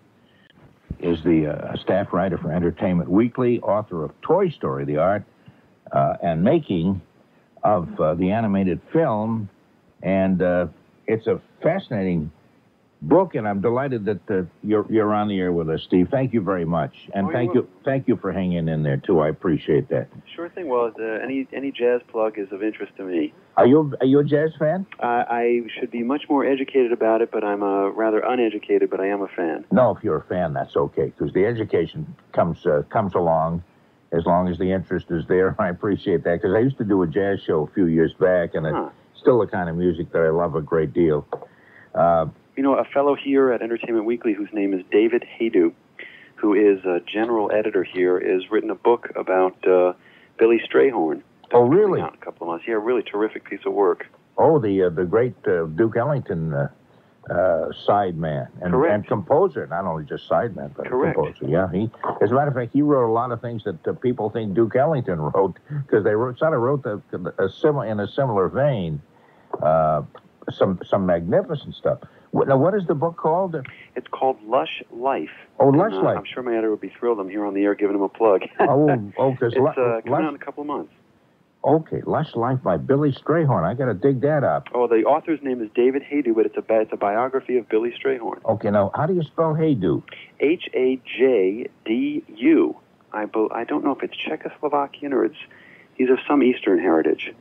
Is the uh, staff writer for Entertainment Weekly, author of Toy Story, the art uh, and making of uh, the animated film. And uh, it's a fascinating book, and I'm delighted that uh, you're, you're on the air with us, Steve. Thank you very much. And Oh, thank you, thank you for hanging in there, too. I appreciate that. Sure thing. Well, uh, any any jazz plug is of interest to me. Are you, are you a jazz fan? Uh, I should be much more educated about it, but I'm uh, rather uneducated. But I am a fan. No, if you're a fan, that's okay because the education comes uh, comes along as long as the interest is there. I appreciate that because I used to do a jazz show a few years back, and Huh. it's still the kind of music that I love a great deal. You know, a fellow here at Entertainment Weekly whose name is David Hajdu, who is a general editor here, has written a book about uh, Billy Strayhorn. oh, really? Out a couple of months. Yeah, really terrific piece of work. Oh, the uh, the great uh, Duke Ellington uh, uh, sideman and, Correct. and composer, not only just sideman, but Correct. composer. Yeah, he. As a matter of fact, he wrote a lot of things that uh, people think Duke Ellington wrote because they wrote sort of wrote the, a similar in a similar vein. Uh, some some magnificent stuff. What, now, what is the book called? It's called Lush Life. Oh, And, Lush uh, Life. I'm sure my editor would be thrilled. I'm here on the air giving him a plug. oh, oh, because it's uh, coming out in a couple of months. okay, Lush Life by Billy Strayhorn. I got to dig that up. Oh, the author's name is David Hajdu, but it's a it's a biography of Billy Strayhorn. Okay, now how do you spell Hajdu? H A J D U. I bel I don't know if it's Czechoslovakian or it's he's of some Eastern heritage.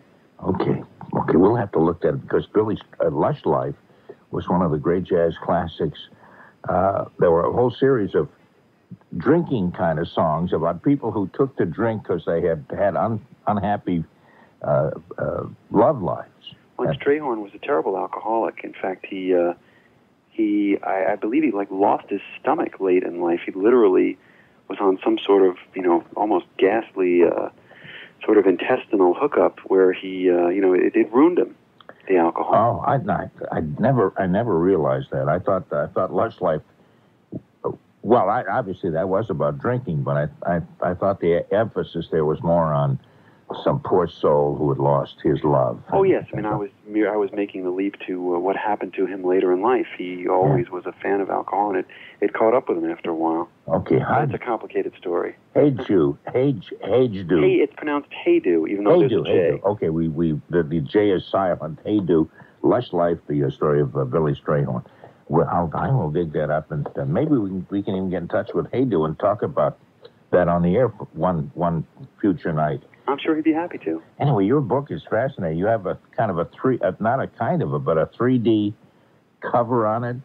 Okay, okay, we'll have to look at it because Billy's uh, Lush Life was one of the great jazz classics. Uh, there were a whole series of drinking kind of songs about people who took to drink because they had had un, unhappy uh, uh, love lives. Well, and Strayhorn was a terrible alcoholic. In fact, he uh, he I, I believe he like lost his stomach late in life. He literally was on some sort of you know almost ghastly uh, sort of intestinal hookup where he, uh, you know, it, it ruined him. The alcohol. Oh, I, I, I never, I never realized that. I thought, I thought Lush Life. Well, I, obviously that was about drinking, but I, I, I thought the emphasis there was more on some poor soul who had lost his love. Oh yes, I mean I was I was making the leap to uh, what happened to him later in life. He always was a fan of alcohol, and it it caught up with him after a while. Okay, it's a complicated story. Hage-do, Hage, Hage-do. Hey, it's pronounced Hey-do, even though Hey-do, there's a J. Hey-do. Okay, we, we the, the J is silent. Hey-do, Lush Life, the uh, story of uh, Billy Strayhorn. Well, I'll, I will dig that up, and uh, maybe we can, we can even get in touch with Hey-do and talk about that on the air for one one future night. I'm sure he'd be happy to. Anyway, your book is fascinating. You have a kind of a three, uh, not a kind of a, but a 3D cover on it.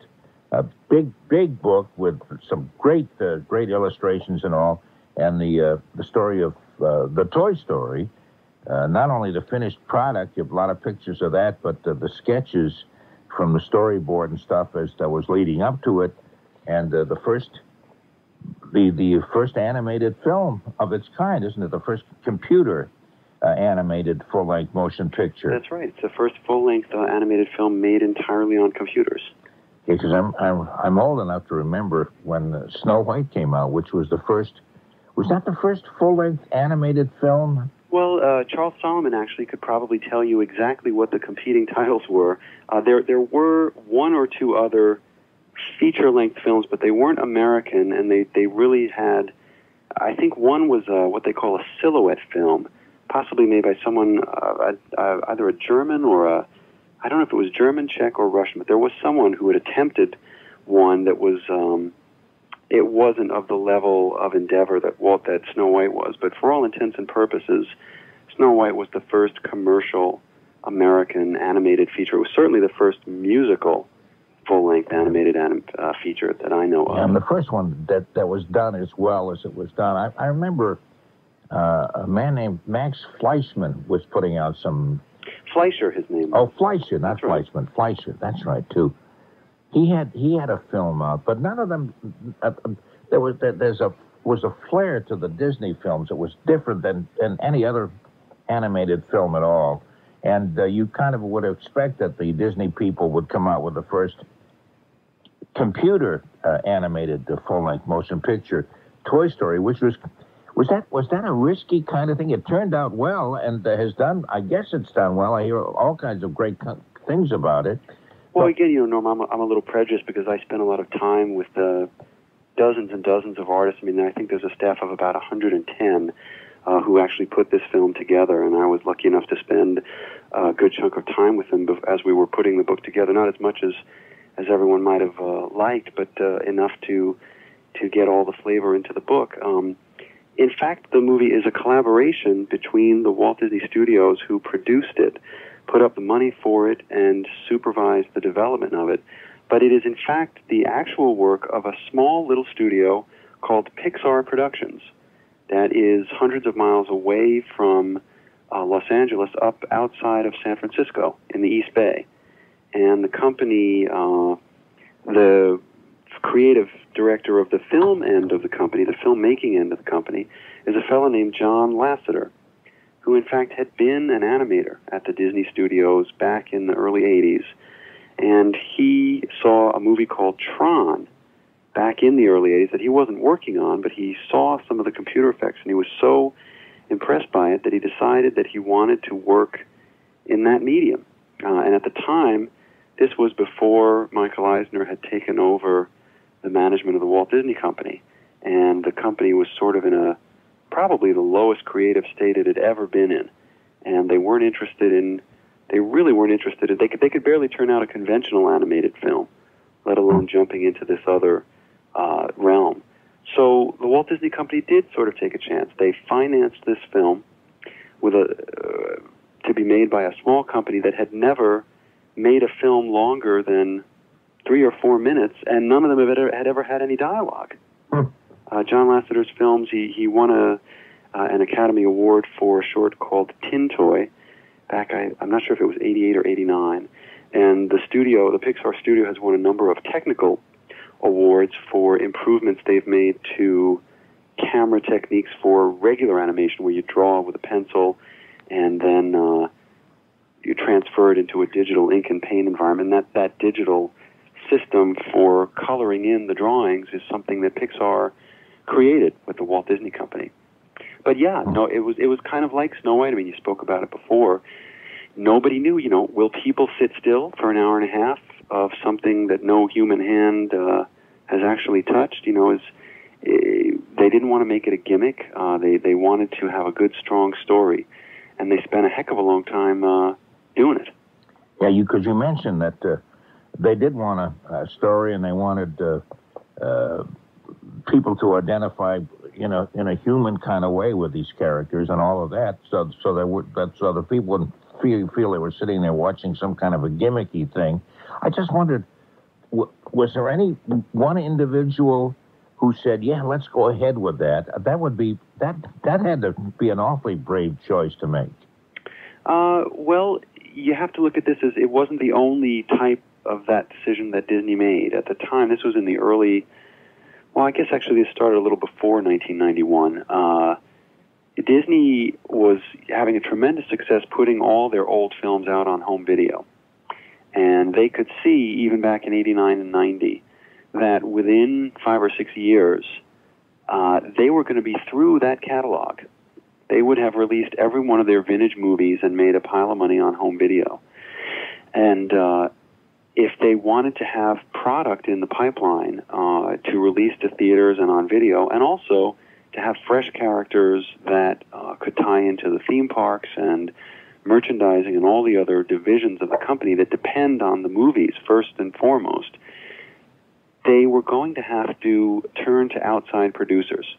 A big, big book with some great, uh, great illustrations and all, and the uh, the story of uh, the Toy Story. Uh, not only the finished product, you have a lot of pictures of that, but uh, the sketches from the storyboard and stuff as that was leading up to it, and the first the the first animated film of its kind, isn't it? The first computer uh, animated full length motion picture. That's right. It's the first full-length uh, animated film made entirely on computers. Because I'm, I'm I'm old enough to remember when uh, Snow White came out, which was the first. Was that the first full length animated film? Well, uh, Charles Solomon actually could probably tell you exactly what the competing titles were. Uh, there, there were one or two other feature-length films, but they weren't American, and they, they really had. I think one was uh, what they call a silhouette film, possibly made by someone uh, uh, either a German or a I don't know if it was German, Czech, or Russian, but there was someone who had attempted one that was. Um, it wasn't of the level of endeavor that Walt that Snow White was, but for all intents and purposes, Snow White was the first commercial American animated feature. It was certainly the first musical full-length animated anim, uh, feature that I know of. And the first one that, that was done as well as it was done. I, I remember uh, a man named Max Fleischman was putting out some. Fleischer, his name. Oh, Fleischer, not That's right. Fleischman. Fleischer, that's right too. He had he had a film out, but none of them. Uh, uh, there was there, there's a was a flair to the Disney films. that was different than than any other animated film at all. And uh, you kind of would expect that the Disney people would come out with the first computer uh, animated uh, full length motion picture, Toy Story, which was was that was that a risky kind of thing? It turned out well and uh, has done. I guess it's done well. I hear all kinds of great co- things about it. Well, again, you know, Norm, I'm a, I'm a little prejudiced because I spent a lot of time with uh, dozens and dozens of artists. I mean, I think there's a staff of about 110 uh, who actually put this film together, and I was lucky enough to spend a good chunk of time with them as we were putting the book together. Not as much as as everyone might have uh, liked, but uh, enough to to get all the flavor into the book. Um, in fact, the movie is a collaboration between the Walt Disney Studios, who produced it, put up the money for it, and supervised the development of it. But it is, in fact, the actual work of a small little studio called Pixar Productions that is hundreds of miles away from uh, Los Angeles, up outside of San Francisco in the East Bay. And the company, uh, the creative director of the film end of the company, the filmmaking end of the company, is a fellow named John Lasseter, who in fact had been an animator at the Disney Studios back in the early 80s. And he saw a movie called Tron back in the early 80s that he wasn't working on, but he saw some of the computer effects and he was so impressed by it that he decided that he wanted to work in that medium. Uh, and at the time, this was before Michael Eisner had taken over the management of the Walt Disney Company. And the company was sort of in a probably the lowest creative state it had ever been in. And they weren't interested in, they really weren't interested in, they could, they could barely turn out a conventional animated film, let alone jumping into this other uh, realm. So the Walt Disney Company did sort of take a chance. They financed this film with a uh, to be made by a small company that had never made a film longer than three or four minutes, and none of them had ever had, ever had any dialogue. Uh, John Lasseter's films, he he won a uh, an Academy Award for a short called Tin Toy back. I, I'm not sure if it was 88 or 89. And the studio, the Pixar studio, has won a number of technical awards for improvements they've made to camera techniques for regular animation, where you draw with a pencil and then uh, you transfer it into a digital ink and paint environment. That that digital system for coloring in the drawings is something that Pixar created with the Walt Disney Company. But yeah, no, it was it was kind of like Snow White. I mean, you spoke about it before. Nobody knew, you know, will people sit still for an hour and a half of something that no human hand uh, has actually touched? You know, is eh, they didn't want to make it a gimmick. Uh, they they wanted to have a good, strong story, and they spent a heck of a long time uh, doing it. Yeah, you because you mentioned that uh, they did want a, a story and they wanted uh, uh, people to identify, you know, in a human kind of way with these characters and all of that, so so would that so the people wouldn't feel feel they were sitting there watching some kind of a gimmicky thing. I just wondered, was there any one individual who said, "Yeah, let's go ahead with that"? That would be that that had to be an awfully brave choice to make. Uh, well, you have to look at this as it wasn't the only type of that decision that Disney made at the time. This was in the early, well, I guess actually this started a little before 1991. Uh, Disney was having a tremendous success putting all their old films out on home video. And they could see, even back in 89 and 90, that within five or six years, uh, they were going to be through that catalog. They would have released every one of their vintage movies and made a pile of money on home video. And uh, if they wanted to have product in the pipeline uh, to release to theaters and on video, and also to have fresh characters that uh, could tie into the theme parks and merchandising and all the other divisions of the company that depend on the movies first and foremost, they were going to have to turn to outside producers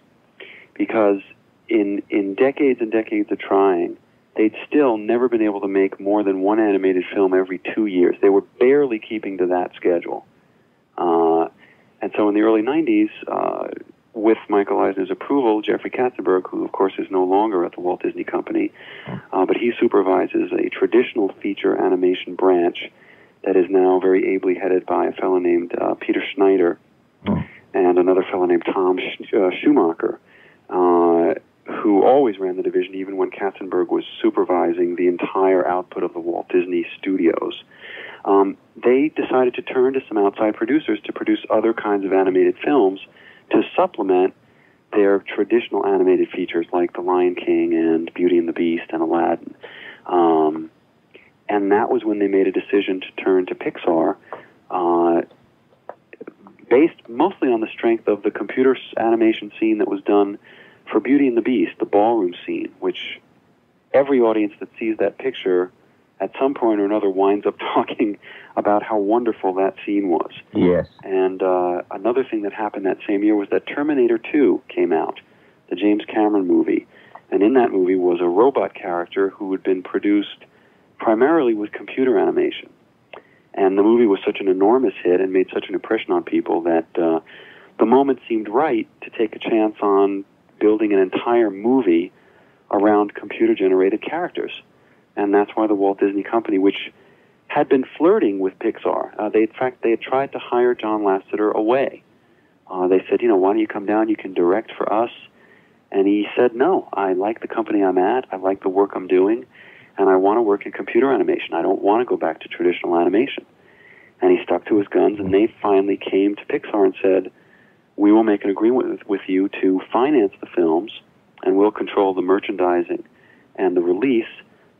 because in in decades and decades of trying, they'd still never been able to make more than one animated film every two years. They were barely keeping to that schedule. Uh, and so in the early 90s, uh, with Michael Eisner's approval, Jeffrey Katzenberg, who of course is no longer at the Walt Disney Company, uh, but he supervises a traditional feature animation branch that is now very ably headed by a fellow named uh, Peter Schneider and another fellow named Tom Sch- uh, Schumacher, uh, who always ran the division even when Katzenberg was supervising the entire output of the Walt Disney Studios. Um, they decided to turn to some outside producers to produce other kinds of animated films to supplement their traditional animated features like The Lion King and Beauty and the Beast and Aladdin. Um, and that was when they made a decision to turn to Pixar, uh, based mostly on the strength of the computer animation scene that was done for Beauty and the Beast, the ballroom scene, which every audience that sees that picture at some point or another winds up talking about how wonderful that scene was. Yes. And uh, another thing that happened that same year was that Terminator 2 came out, the James Cameron movie. And in that movie was a robot character who had been produced primarily with computer animation. And the movie was such an enormous hit and made such an impression on people that uh, the moment seemed right to take a chance on building an entire movie around computer generated characters. And that's why the Walt Disney Company, which had been flirting with Pixar. Uh, they, in fact, they had tried to hire John Lasseter away. Uh, they said, you know, why don't you come down? You can direct for us. And he said, no, I like the company I'm at. I like the work I'm doing. And I want to work in computer animation. I don't want to go back to traditional animation. And he stuck to his guns. And they finally came to Pixar and said, we will make an agreement with, with you to finance the films and we'll control the merchandising and the release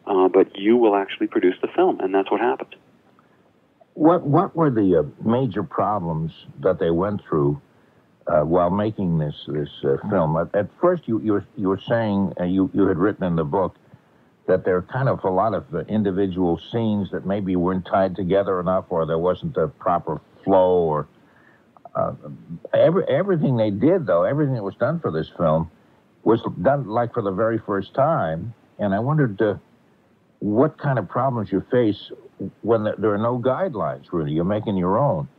uh, but you will actually produce the film, and that's what happened. What what were the uh, major problems that they went through uh, while making this this uh, film? At, at first, you you were, you were saying uh, you you had written in the book that there are kind of a lot of uh, individual scenes that maybe weren't tied together enough, or there wasn't a proper flow, or every everything they did though, everything that was done for this film was done like for the very first time, and I wondered. What kind of problems you face when there are no guidelines, really. You're making your own.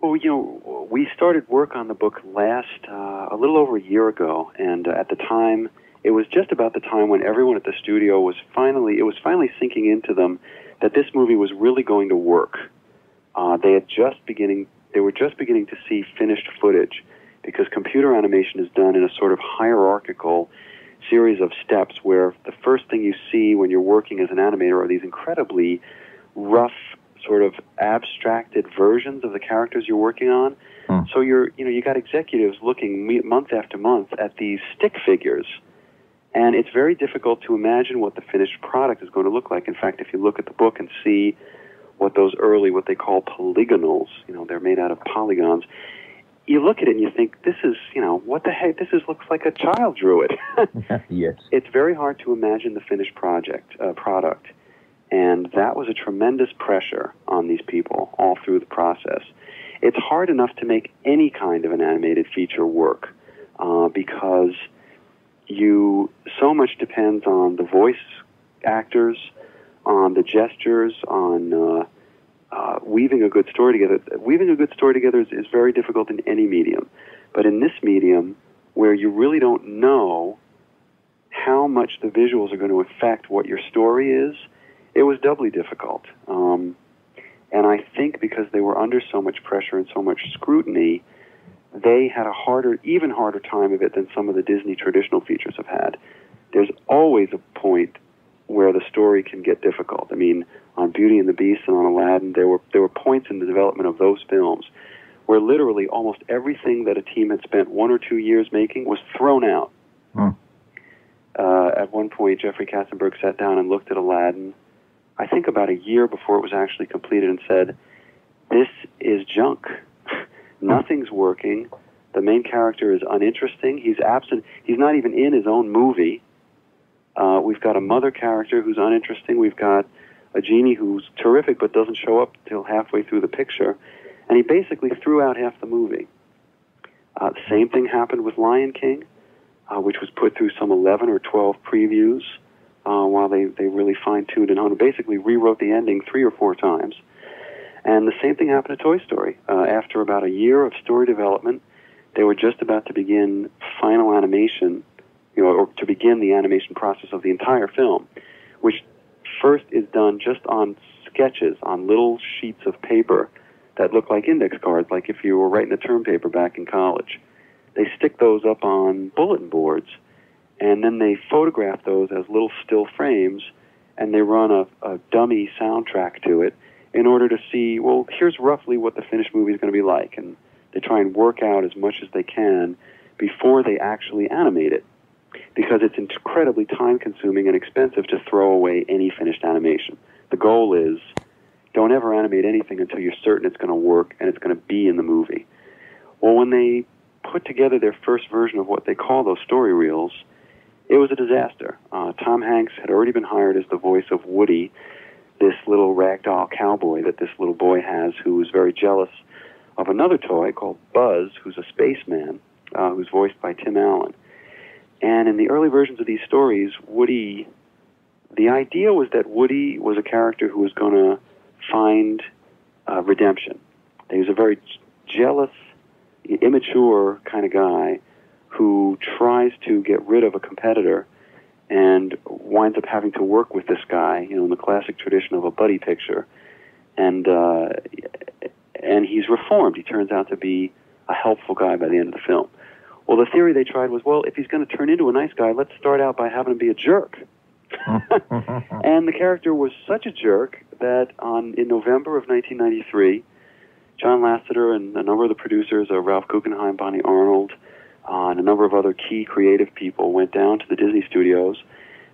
Well, you know, we started work on the book last, uh, a little over a year ago, and uh, at the time, it was just about the time when everyone at the studio was finally, it was finally sinking into them that this movie was really going to work. Uh, they had just beginning, they were just beginning to see finished footage because computer animation is done in a sort of hierarchical series of steps where the first thing you see when you're working as an animator are these incredibly rough sort of abstracted versions of the characters you're working on. Hmm. So you're, you know, you got executives looking month after month at these stick figures, and it's very difficult to imagine what the finished product is going to look like. In fact, if you look at the book and see what those early, what they call polygonals, you know, they're made out of polygons. You look at it and you think, this is, you know, what the heck? This is looks like a child drew it. yes. it's very hard to imagine the finished project uh, product, and that was a tremendous pressure on these people all through the process. It's hard enough to make any kind of an animated feature work uh, because you so much depends on the voice actors, on the gestures, on uh, uh, weaving a good story together. Weaving a good story together is, is very difficult in any medium, but in this medium, where you really don't know how much the visuals are going to affect what your story is, it was doubly difficult. Um, and I think because they were under so much pressure and so much scrutiny, they had a harder, even harder time of it than some of the Disney traditional features have had. There's always a point where the story can get difficult. I mean, on Beauty and the Beast and on Aladdin, there were there were points in the development of those films where literally almost everything that a team had spent one or two years making was thrown out. Hmm. Uh, at one point, Jeffrey Katzenberg sat down and looked at Aladdin. I think about a year before it was actually completed, and said, "This is junk. Nothing's working. The main character is uninteresting. He's absent. He's not even in his own movie. Uh, we've got a mother character who's uninteresting. We've got a genie who's terrific but doesn't show up till halfway through the picture. And he basically threw out half the movie. Uh, the same thing happened with Lion King, uh, which was put through some 11 or 12 previews uh, while they, they really fine tuned and honed. Basically, rewrote the ending three or four times. And the same thing happened to Toy Story. Uh, after about a year of story development, they were just about to begin final animation, you know, or to begin the animation process of the entire film, which first is done just on sketches, on little sheets of paper that look like index cards, like if you were writing a term paper back in college. They stick those up on bulletin boards, and then they photograph those as little still frames, and they run a, a dummy soundtrack to it in order to see, well, here's roughly what the finished movie is going to be like. And they try and work out as much as they can before they actually animate it because it's incredibly time consuming and expensive to throw away any finished animation. The goal is don't ever animate anything until you're certain it's going to work and it's going to be in the movie. Well, when they put together their first version of what they call those story reels, it was a disaster. Uh, Tom Hanks had already been hired as the voice of Woody, this little ragdoll cowboy that this little boy has who is very jealous of another toy called Buzz, who's a spaceman, uh, who's voiced by Tim Allen. And in the early versions of these stories, Woody, the idea was that Woody was a character who was going to find uh, redemption. He was a very jealous, immature kind of guy who tries to get rid of a competitor and winds up having to work with this guy, you know, in the classic tradition of a buddy picture. And uh, and he's reformed. He turns out to be a helpful guy by the end of the film. Well, the theory they tried was, well, if he's going to turn into a nice guy, let's start out by having him be a jerk. and the character was such a jerk that on in November of 1993, John Lasseter and a number of the producers, uh, Ralph Guggenheim, Bonnie Arnold, uh, and a number of other key creative people went down to the Disney studios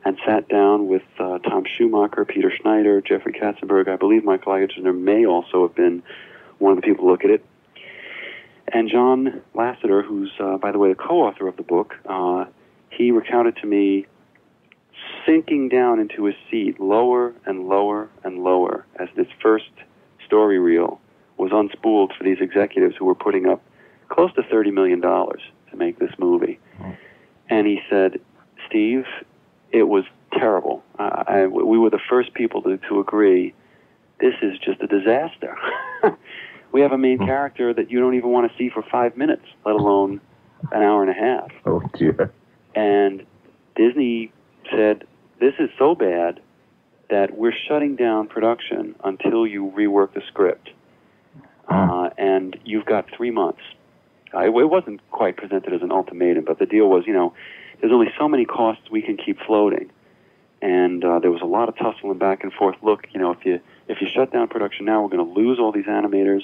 and sat down with uh, Tom Schumacher, Peter Schneider, Jeffrey Katzenberg. I believe Michael Eisner may also have been one of the people to look at it. And John Lasseter, who's, uh, by the way, the co-author of the book, uh, he recounted to me sinking down into his seat lower and lower and lower as this first story reel was unspooled for these executives who were putting up close to $30 million to make this movie. And he said, Steve, it was terrible. I, we were the first people to, to agree this is just a disaster. we have a main character that you don't even want to see for five minutes, let alone an hour and a half. Oh, dear. And Disney said, This is so bad that we're shutting down production until you rework the script. Uh, and you've got three months. I, it wasn't quite presented as an ultimatum, but the deal was, you know, there's only so many costs we can keep floating, and uh, there was a lot of tussling back and forth. Look, you know, if you if you shut down production now, we're going to lose all these animators.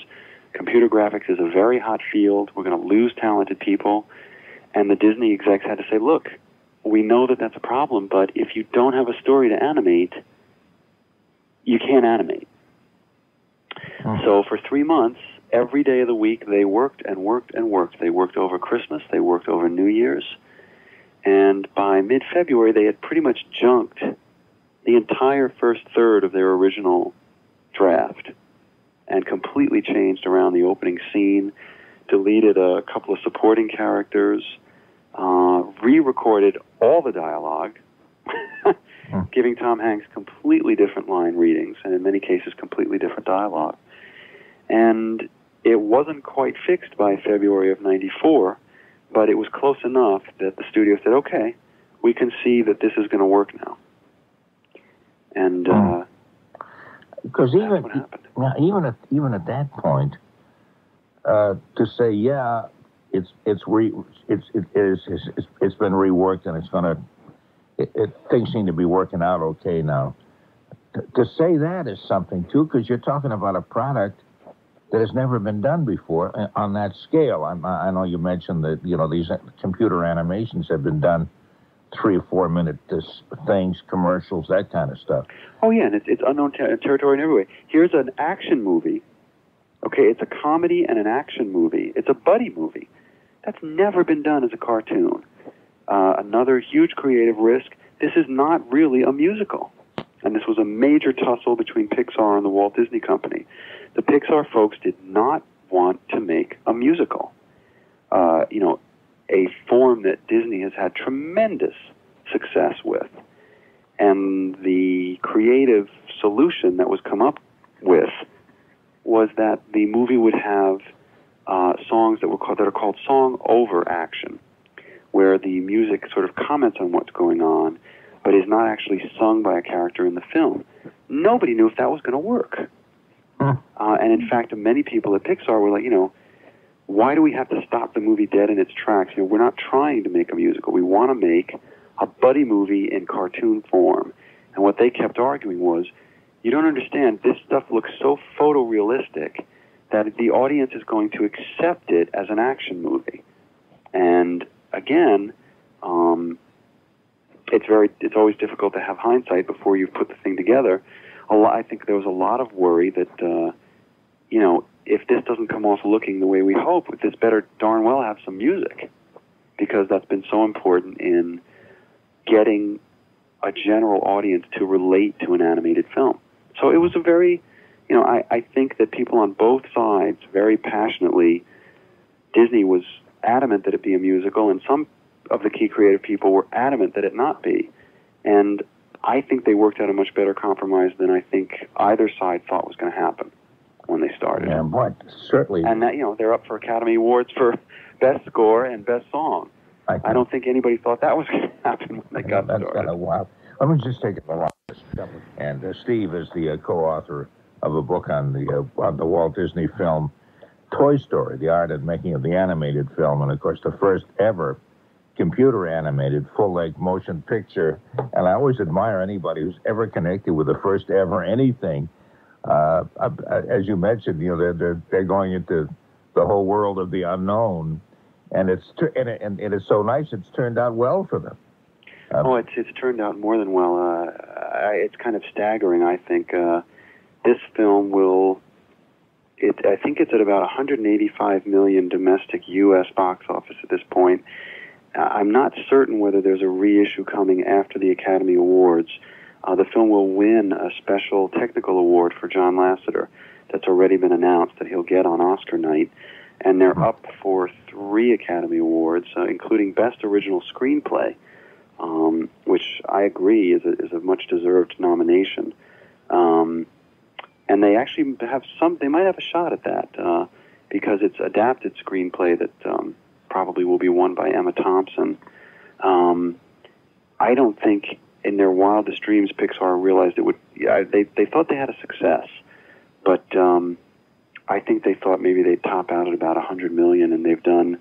Computer graphics is a very hot field. We're going to lose talented people, and the Disney execs had to say, look, we know that that's a problem, but if you don't have a story to animate, you can't animate. So for three months, every day of the week, they worked and worked and worked. They worked over Christmas, they worked over New Year's, and by mid February, they had pretty much junked the entire first third of their original draft and completely changed around the opening scene, deleted a couple of supporting characters, uh, re recorded all the dialogue. Giving Tom Hanks completely different line readings and in many cases completely different dialogue. And it wasn't quite fixed by February of 94, but it was close enough that the studio said, okay, we can see that this is going to work now. And uh, Because even now, even at even at that point, uh, to say yeah, it's it's re it's it is it's, it's, it's been reworked and it's gonna it, it things seem to be working out okay now. To, to say that is something too, because you're talking about a product that has never been done before uh, on that scale. I'm, I know you mentioned that you know these computer animations have been done three or four minute uh, things, commercials, that kind of stuff. Oh yeah, and it's it's unknown ter- territory in every way. Here's an action movie. Okay, it's a comedy and an action movie. It's a buddy movie. That's never been done as a cartoon. Uh, another huge creative risk. This is not really a musical, and this was a major tussle between Pixar and the Walt Disney Company. The Pixar folks did not want to make a musical. Uh, you know, a form that Disney has had tremendous success with. And the creative solution that was come up with was that the movie would have uh, songs that were called that are called song over action, where the music sort of comments on what's going on, but is not actually sung by a character in the film. Nobody knew if that was going to work. Uh, and in fact, many people at Pixar were like, you know, why do we have to stop the movie dead in its tracks? You know, we're not trying to make a musical. We want to make a buddy movie in cartoon form. And what they kept arguing was, you don't understand. This stuff looks so photorealistic that the audience is going to accept it as an action movie. And again, um, it's very it's always difficult to have hindsight before you've put the thing together. A lot, I think there was a lot of worry that uh, you know if this doesn't come off looking the way we hope, this better darn well have some music because that's been so important in getting a general audience to relate to an animated film. So it was a very, you know, I, I think that people on both sides very passionately, Disney was adamant that it be a musical, and some of the key creative people were adamant that it not be. And I think they worked out a much better compromise than I think either side thought was going to happen when they started. Yeah, boy, certainly. And that you know they're up for Academy Awards for best score and best song. I, I don't think anybody thought that was going to happen when they got That's started. kind of wild. Let me just take it a lot. And uh, Steve is the uh, co-author of a book on the uh, on the Walt Disney film Toy Story: The Art and Making of the Animated Film, and of course the first ever computer animated full-length motion picture. And I always admire anybody who's ever connected with the first ever anything. Uh, uh, as you mentioned, you know they're they're, they're going into the whole world of the unknown, and it's and, it, and, and it's so nice. It's turned out well for them. oh, it's it's turned out more than well. Uh, I, it's kind of staggering. I think uh, this film will. It, I think it's at about 185 million domestic U.S. box office at this point. Uh, I'm not certain whether there's a reissue coming after the Academy Awards. Uh, the film will win a special technical award for John Lasseter that's already been announced that he'll get on Oscar night. And they're up for three Academy Awards, uh, including Best Original Screenplay, um, which I agree is a, is a much deserved nomination. Um, and they actually have some, they might have a shot at that uh, because it's adapted screenplay that um, probably will be won by Emma Thompson. Um, I don't think in their wildest dreams Pixar realized it would. Yeah, they they thought they had a success, but um, I think they thought maybe they'd top out at about a 100 million, and they've done,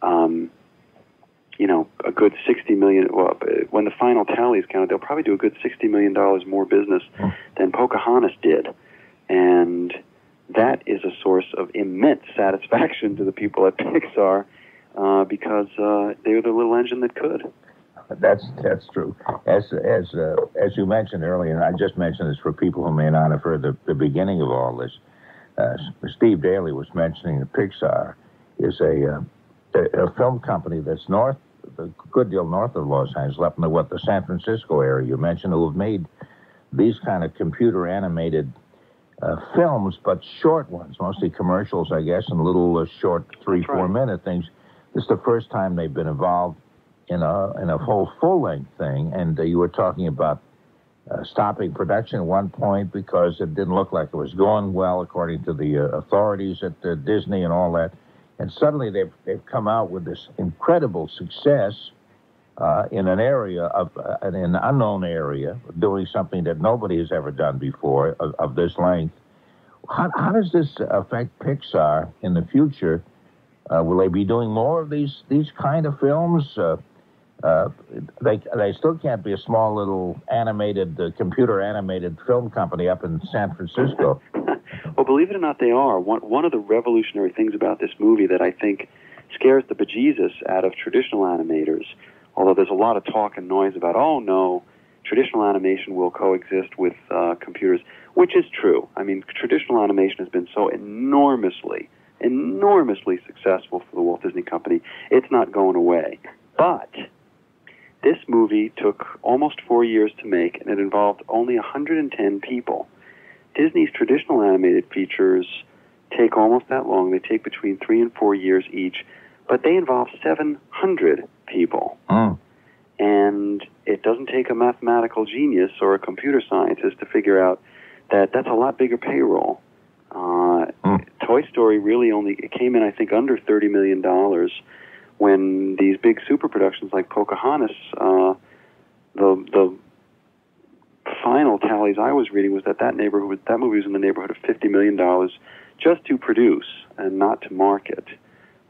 um, you know, a good 60 million. Well, when the final tally is counted, they'll probably do a good 60 million dollars more business than Pocahontas did, and that is a source of immense satisfaction to the people at Pixar uh, because uh, they were the little engine that could. That's that's true. As as uh, as you mentioned earlier, and I just mentioned this for people who may not have heard the, the beginning of all this. Uh, Steve Daly was mentioning that Pixar is a, uh, a a film company that's north, a good deal north of Los Angeles, up in the what the San Francisco area you mentioned, who have made these kind of computer animated uh, films, but short ones, mostly commercials, I guess, and little uh, short three, four minute things. This is the first time they've been involved in a in a whole full length thing. And you were talking about uh, stopping production at one point because it didn't look like it was going well, according to the uh, authorities at uh, Disney and all that. And suddenly they've they've come out with this incredible success. Uh, in an area of uh, an unknown area, doing something that nobody has ever done before of, of this length. How, how does this affect Pixar in the future? Uh, will they be doing more of these these kind of films? Uh, they they still can't be a small little animated uh, computer animated film company up in San Francisco. Well, believe it or not, they are. One, one of the revolutionary things about this movie that I think scares the bejesus out of traditional animators, although there's a lot of talk and noise about, oh no, traditional animation will coexist with uh, computers, which is true. I mean, traditional animation has been so enormously, enormously successful for the Walt Disney Company, it's not going away. But this movie took almost four years to make, and it involved only 110 people. Disney's traditional animated features take almost that long. They take between three and four years each, but they involve 700 people. And it doesn't take a mathematical genius or a computer scientist to figure out that that's a lot bigger payroll. Uh, Toy Story really only it came in, I think, under $30 million when these big super productions like Pocahontas, uh, the the final tallies I was reading was that that neighborhood that movie was in the neighborhood of fifty million dollars just to produce and not to market.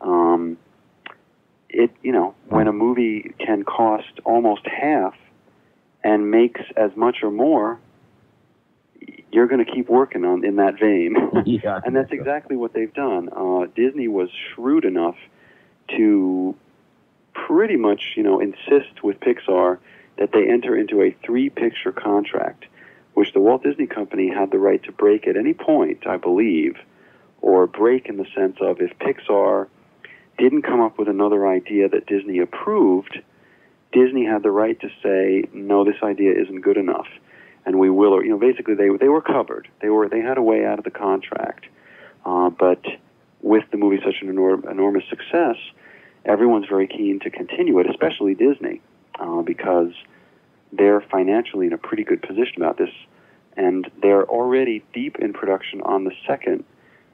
Um, it you know when a movie can cost almost half and makes as much or more, you're going to keep working on in that vein. yeah, and that's exactly what they've done. Uh, Disney was shrewd enough to pretty much, you know, insist with Pixar that they enter into a three-picture contract, which the Walt Disney Company had the right to break at any point, I believe, or break in the sense of if Pixar didn't come up with another idea that Disney approved, Disney had the right to say, no, this idea isn't good enough, and we will, or you know, basically they they were covered. They were they had a way out of the contract, uh, but with the movie such an enor- enormous success, everyone's very keen to continue it, especially Disney, uh, because they're financially in a pretty good position about this, and they're already deep in production on the second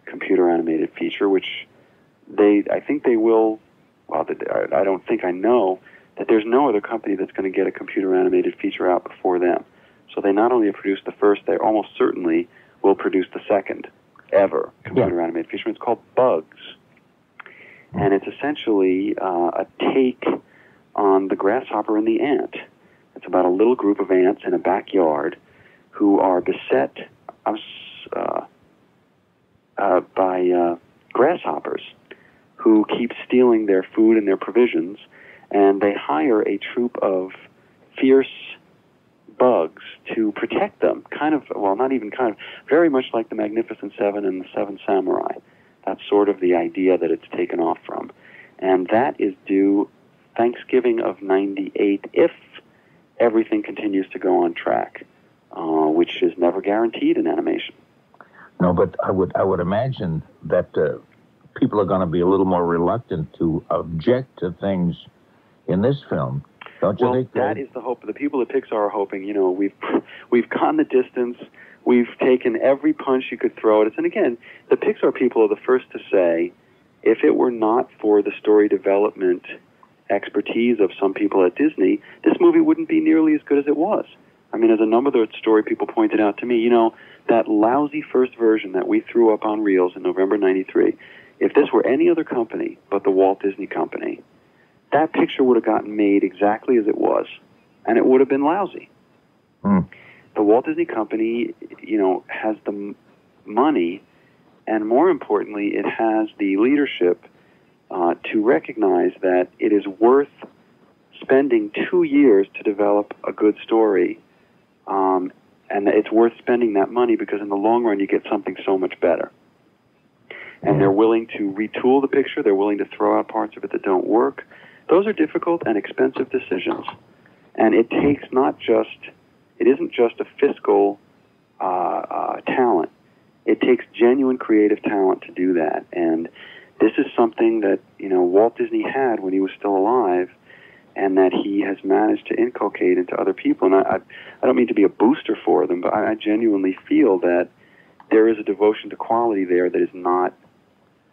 computer animated feature, which they I think they will. Well, I don't think I know that there's no other company that's going to get a computer animated feature out before them. So they not only have produced the first, they almost certainly will produce the second ever computer animated feature. It's called Bugs, and it's essentially uh, a take on the grasshopper and the ant. It's about a little group of ants in a backyard who are beset uh, uh, by uh, grasshoppers who keep stealing their food and their provisions, and they hire a troop of fierce bugs to protect them. Kind of, well, not even kind of, very much like the Magnificent Seven and the Seven Samurai. That's sort of the idea that it's taken off from. And that is due Thanksgiving of 98 if everything continues to go on track, uh, which is never guaranteed in animation. No, but I would I would imagine that uh, people are going to be a little more reluctant to object to things in this film. Don't you well, think? that is the hope. The people at Pixar are hoping. You know, we've we've gone the distance. We've taken every punch you could throw at us. And again, the Pixar people are the first to say, if it were not for the story development expertise of some people at Disney, this movie wouldn't be nearly as good as it was. I mean, as a number of the story people pointed out to me, you know, that lousy first version that we threw up on reels in November 93, if this were any other company but the Walt Disney Company, that picture would have gotten made exactly as it was, and it would have been lousy. Hmm. The Walt Disney Company, you know, has the m- money, and more importantly, it has the leadership uh, to recognize that it is worth spending two years to develop a good story, um, and that it's worth spending that money because in the long run you get something so much better. And they're willing to retool the picture. They're willing to throw out parts of it that don't work. Those are difficult and expensive decisions, and it takes not just it isn't just a fiscal uh, uh, talent. It takes genuine creative talent to do that, and this is something that you know Walt Disney had when he was still alive, and that he has managed to inculcate into other people. And I, I, I don't mean to be a booster for them, but I, I genuinely feel that there is a devotion to quality there that is not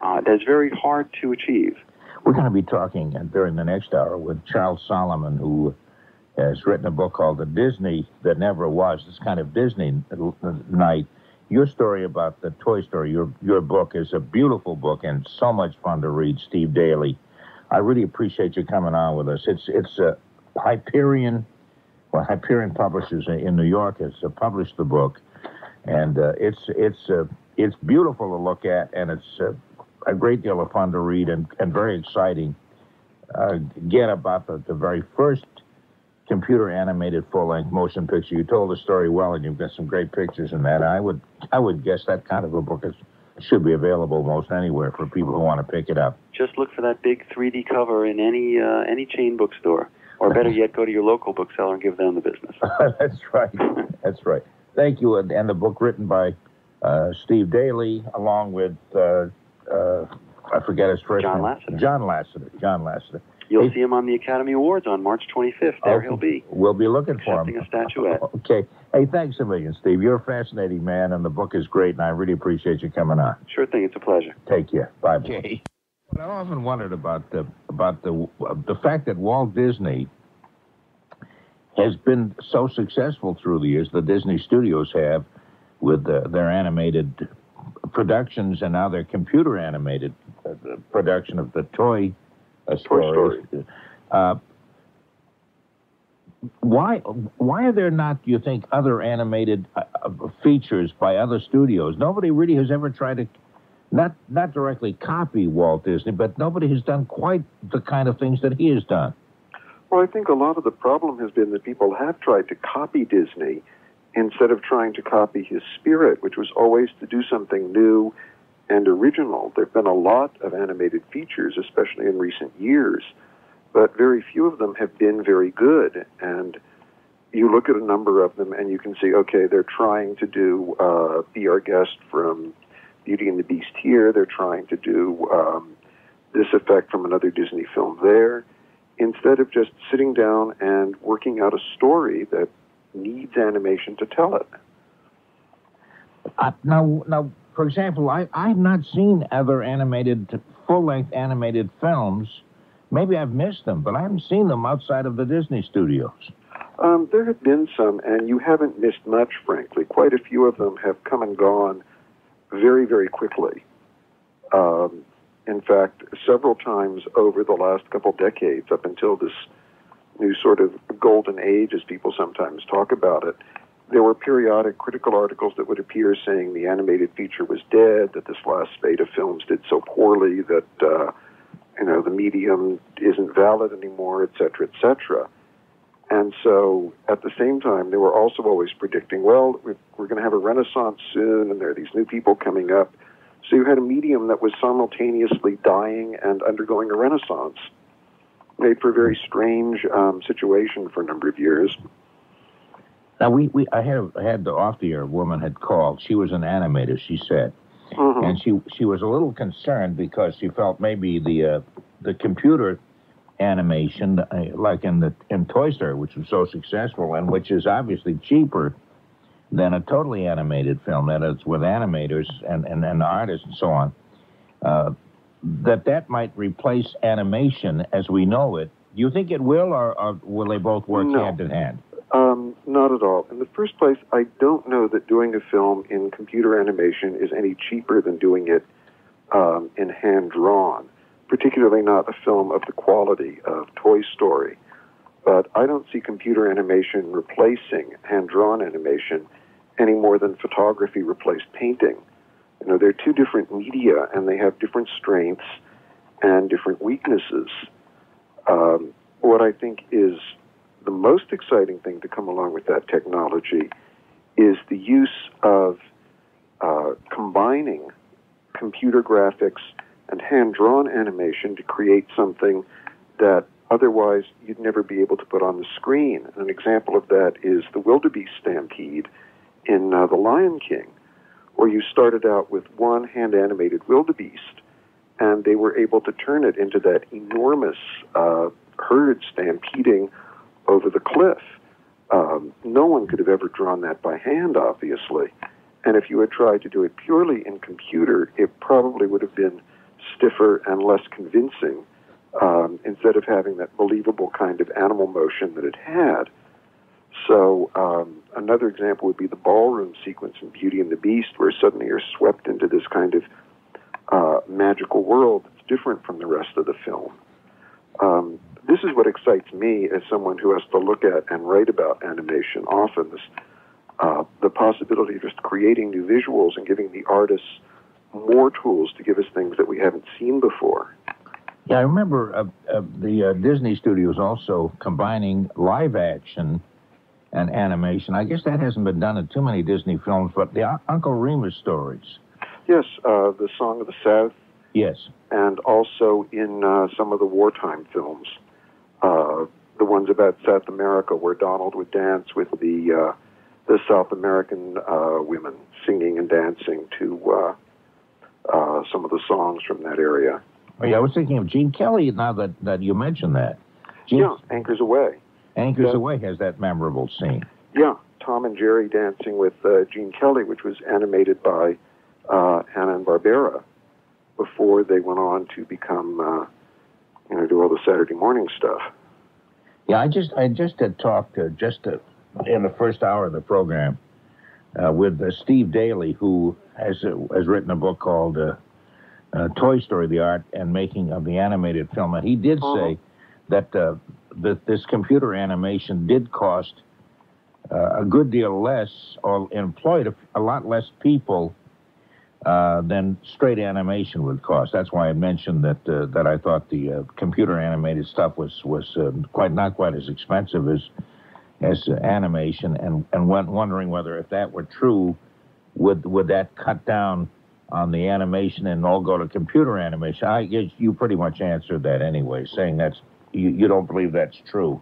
uh, that is very hard to achieve. We're going to be talking during the next hour with Charles Solomon, who has written a book called The Disney That Never Was. This kind of Disney night. Your story about the Toy Story, your your book is a beautiful book and so much fun to read. Steve Daly, I really appreciate you coming on with us. It's it's a Hyperion, well Hyperion Publishers in New York has uh, published the book, and uh, it's it's uh, it's beautiful to look at and it's uh, a great deal of fun to read and, and very exciting. Uh, again, about the, the very first computer animated full length motion picture. You told the story well, and you've got some great pictures in that. I would I would guess that kind of a book is, should be available most anywhere for people who want to pick it up. Just look for that big 3D cover in any uh, any chain bookstore, or better yet, go to your local bookseller and give them the business. That's right. That's right. Thank you. And, and the book written by uh, Steve Daly, along with uh, uh, I forget his first John name. Lasseter. John Lasseter. John Lasseter. You'll see him on the Academy Awards on March 25th. There he'll be. We'll be looking for Accepting him. a statuette. Okay. Hey, thanks a million, Steve. You're a fascinating man, and the book is great, and I really appreciate you coming on. Sure thing. It's a pleasure. Take care. Bye. Okay. I often wondered about the about the the fact that Walt Disney has been so successful through the years. The Disney Studios have with uh, their animated productions and now they're computer animated uh, the production of the toy uh, stories. Uh, why why are there not, do you think, other animated uh, uh, features by other studios? Nobody really has ever tried to not not directly copy Walt Disney, but nobody has done quite the kind of things that he has done. Well, I think a lot of the problem has been that people have tried to copy Disney instead of trying to copy his spirit, which was always to do something new and original. There have been a lot of animated features, especially in recent years, but very few of them have been very good. And you look at a number of them and you can see, okay, they're trying to do uh, Be Our Guest from Beauty and the Beast here, they're trying to do um, this effect from another Disney film there, instead of just sitting down and working out a story that needs animation to tell it. Uh, now, now, for example, I I've not seen other animated full length animated films. Maybe I've missed them, but I haven't seen them outside of the Disney studios. Um, there have been some, and you haven't missed much, frankly. Quite a few of them have come and gone very, very quickly. Um, in fact, several times over the last couple decades, up until this new sort of golden age, as people sometimes talk about it, there were periodic critical articles that would appear saying the animated feature was dead, that this last spate of films did so poorly that uh, you know the medium isn't valid anymore, et cetera, et cetera. And so, at the same time, they were also always predicting, well, we're, we're going to have a renaissance soon, and there are these new people coming up. So you had a medium that was simultaneously dying and undergoing a renaissance. Made for a very strange um, situation for a number of years. Now we, we I had I had the off the air woman had called. She was an animator. She said, and she she was a little concerned because she felt maybe the uh, the computer animation, uh, like in the in Toy Story, which was so successful and which is obviously cheaper than a totally animated film that is with animators and and, and artists and so on. Uh, that that might replace animation as we know it. Do you think it will, or, or will they both work No. hand in hand? Um, not at all. In the first place, I don't know that doing a film in computer animation is any cheaper than doing it um, in hand drawn, particularly not a film of the quality of Toy Story. But I don't see computer animation replacing hand drawn animation any more than photography replaced painting. You know, they're two different media and they have different strengths and different weaknesses. Um, what I think is the most exciting thing to come along with that technology is the use of uh, combining computer graphics and hand drawn animation to create something that otherwise you'd never be able to put on the screen. An example of that is the wildebeest stampede in uh, The Lion King, where you started out with one hand animated wildebeest and they were able to turn it into that enormous uh, herd stampeding over the cliff. Um, no one could have ever drawn that by hand, obviously. And if you had tried to do it purely in computer, it probably would have been stiffer and less convincing um, instead of having that believable kind of animal motion that it had. So um, another example would be the ballroom sequence in Beauty and the Beast, where suddenly you're swept into this kind of uh, magical world that's different from the rest of the film. Um, this is what excites me as someone who has to look at and write about animation often. This, uh, the possibility of just creating new visuals and giving the artists more tools to give us things that we haven't seen before. Yeah, I remember uh, uh, the uh, Disney studios also combining live action and animation. I guess that hasn't been done in too many Disney films, but the Un- Uncle Remus stories. Yes, uh, the Song of the South, Yes. and also in uh, some of the wartime films, uh, the ones about South America, where Donald would dance with the uh, the South American uh, women singing and dancing to uh, uh, some of the songs from that area. Oh, yeah, I was thinking of Gene Kelly now that, that you mentioned that. Gene Yeah, Anchors Aweigh. Anchors Yeah. Aweigh has that memorable scene. Yeah, Tom and Jerry dancing with uh, Gene Kelly, which was animated by uh, Hanna and Barbera before they went on to become, uh, you know, do all the Saturday morning stuff. Yeah, I just I just had talked uh, just uh, in the first hour of the program uh, with uh, Steve Daly, who has uh, has written a book called uh, uh, Toy Story: The Art and Making of the Animated Film, and he did say that uh, that this computer animation did cost uh, a good deal less, or employed a, a lot less people uh, than straight animation would cost. That's why I mentioned that uh, that I thought the uh, computer animated stuff was was uh, quite not quite as expensive as as animation, and and went wondering whether if that were true, would would that cut down on the animation and all go to computer animation? I guess you pretty much answered that anyway, saying that's you, you don't believe that's true.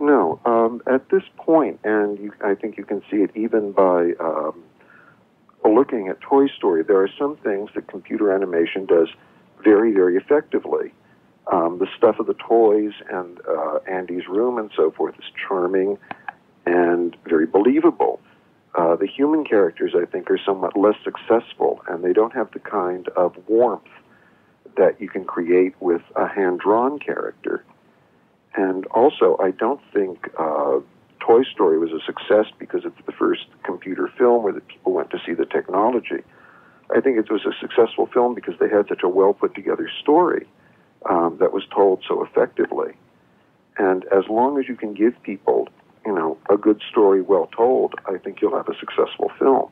No, um, at this point, and you, I think you can see it even by um, looking at Toy Story, there are some things that computer animation does very, very effectively. Um, the stuff of the toys and uh, Andy's room and so forth is charming and very believable. Uh, the human characters, I think, are somewhat less successful, and they don't have the kind of warmth that you can create with a hand drawn character. And also, I don't think uh, Toy Story was a success because it's the first computer film where the people went to see the technology. I think it was a successful film because they had such a well put together story um, that was told so effectively. And as long as you can give people, you know, a good story well told, I think you'll have a successful film.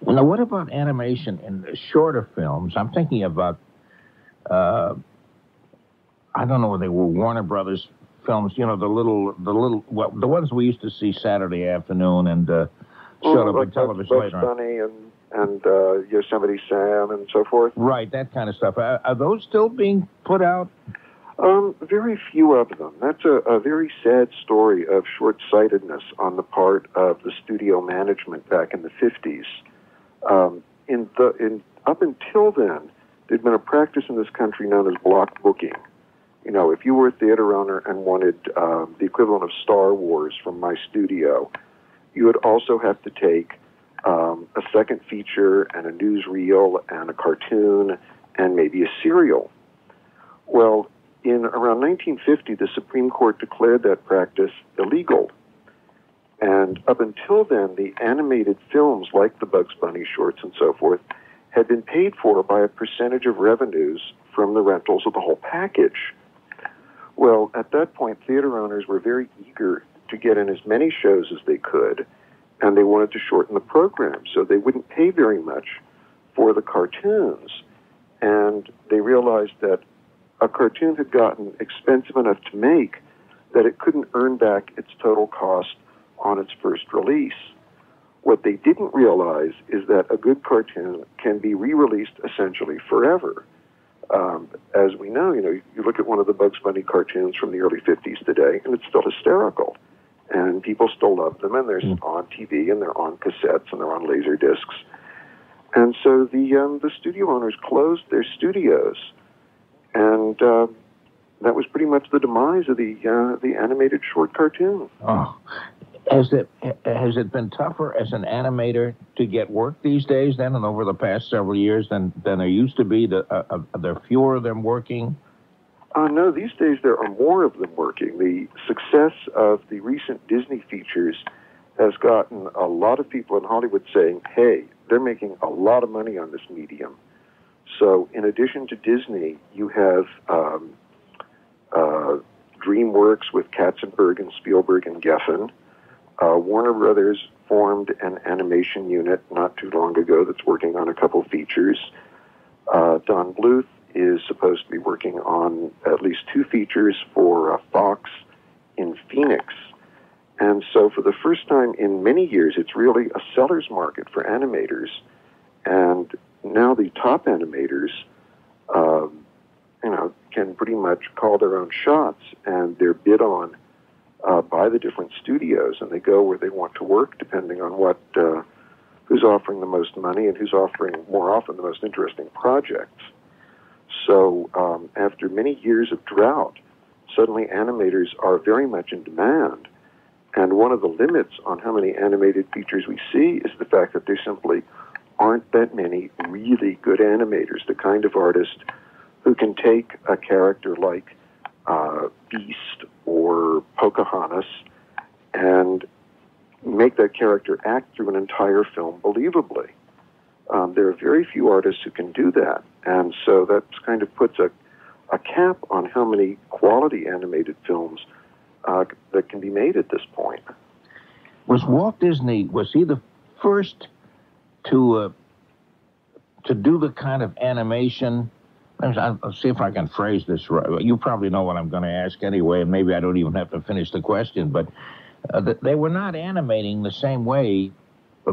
Well, now, what about animation in shorter films? I'm thinking about, uh, I don't know, where they were Warner Brothers films. You know, the little, the little, well, the ones we used to see Saturday afternoon and uh, showed Oh, up like on television Bugs later on. And and uh, Yosemite Sam and so forth. Right, that kind of stuff. Are, are those still being put out? Um, very few of them. That's a, a very sad story of short-sightedness on the part of the studio management back in the 50s. Um, in the in up until then, there'd been a practice in this country known as block booking. You know, if you were a theater owner and wanted uh, the equivalent of Star Wars from my studio, you would also have to take um, a second feature and a newsreel and a cartoon and maybe a serial. Well, in around 1950, the Supreme Court declared that practice illegal. And up until then, the animated films like the Bugs Bunny shorts and so forth had been paid for by a percentage of revenues from the rentals of the whole package. Well, at that point, theater owners were very eager to get in as many shows as they could, and they wanted to shorten the program, so they wouldn't pay very much for the cartoons. And they realized that a cartoon had gotten expensive enough to make that it couldn't earn back its total cost on its first release. What they didn't realize is that a good cartoon can be re-released essentially forever. Um, as we know, you know, you look at one of the Bugs Bunny cartoons from the early 50s today, and it's still hysterical. And people still love them, and they're on TV, and they're on cassettes, and they're on laser discs. And so the um, the studio owners closed their studios, and uh, that was pretty much the demise of the uh, the animated short cartoon. Oh, has it has it been tougher as an animator to get work these days then, and over the past several years than than there used to be? The, uh, uh, there are fewer of them working. Uh, no, these days there are more of them working. The success of the recent Disney features has gotten a lot of people in Hollywood saying, "Hey, they're making a lot of money on this medium." So, in addition to Disney, you have um, uh, DreamWorks with Katzenberg and Spielberg and Geffen. Uh, Warner Brothers formed an animation unit not too long ago that's working on a couple features. Uh, Don Bluth is supposed to be working on at least two features for uh, Fox in Phoenix. And so, for the first time in many years, it's really a seller's market for animators. And now the top animators, um, you know, can pretty much call their own shots, and they're bid on uh, by the different studios, and they go where they want to work, depending on what uh, who's offering the most money and who's offering more often the most interesting projects. So, um, after many years of drought, suddenly animators are very much in demand. And one of the limits on how many animated features we see is the fact that there simply aren't that many really good animators, the kind of artist who can take a character like uh, Beast or Pocahontas and make that character act through an entire film believably. Um, there are very few artists who can do that, and so that kind of puts a, a cap on how many quality animated films uh, that can be made at this point. Was Walt Disney was he the first to uh, to do the kind of animation? I'll see if I can phrase this right. You probably know what I'm going to ask anyway, and maybe I don't even have to finish the question. But uh, they were not animating the same way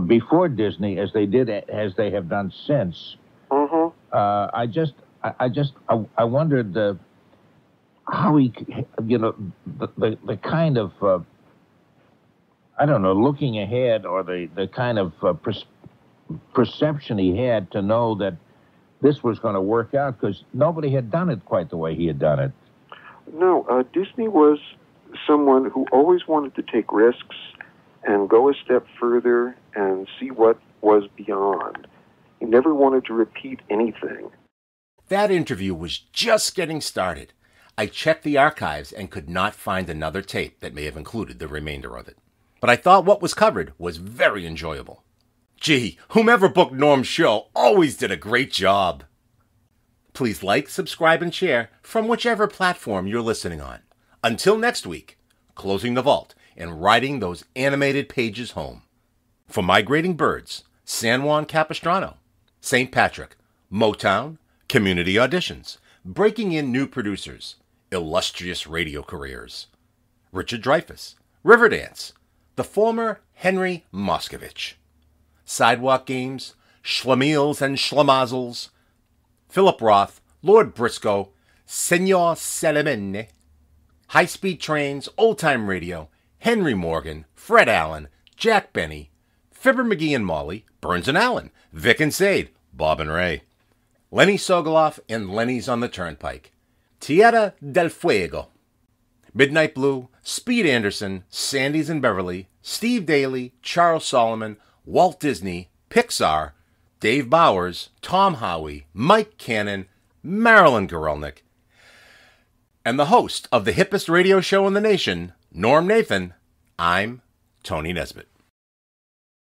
before Disney as they did as they have done since. Mm-hmm. Uh, I just, I, I just, I, I wondered uh, how he, you know, the the, the kind of, uh, I don't know, looking ahead or the the kind of uh, pers- perception he had to know that this was going to work out because nobody had done it quite the way he had done it. No, uh, Disney was someone who always wanted to take risks and go a step further and see what was beyond. He never wanted to repeat anything. That interview was just getting started. I checked the archives and could not find another tape that may have included the remainder of it. But I thought what was covered was very enjoyable. Gee, whomever booked Norm's show always did a great job. Please like, subscribe, and share from whichever platform you're listening on. Until next week, closing the vault and riding those animated pages home. For Migrating Birds, San Juan Capistrano, St. Patrick, Motown, Community Auditions, Breaking in New Producers, Illustrious Radio Careers, Richard Dreyfuss, Riverdance, the former Henry Moscovich, Sidewalk Games, Schlemiels and Schlemazzles, Philip Roth, Lord Briscoe, Senor Salamene, High Speed Trains, Old Time Radio, Henry Morgan, Fred Allen, Jack Benny, Fibber McGee and Molly, Burns and Allen, Vic and Sade, Bob and Ray, Lenny Sogoloff and Lenny's on the Turnpike, Tierra del Fuego, Midnight Blue, Speed Anderson, Sandy's and Beverly, Steve Daly, Charles Solomon, Walt Disney, Pixar, Dave Bowers, Tom Howie, Mike Cannon, Marilyn Gorelnik, and the host of the hippest radio show in the nation, Norm Nathan, I'm Tony Nesbitt.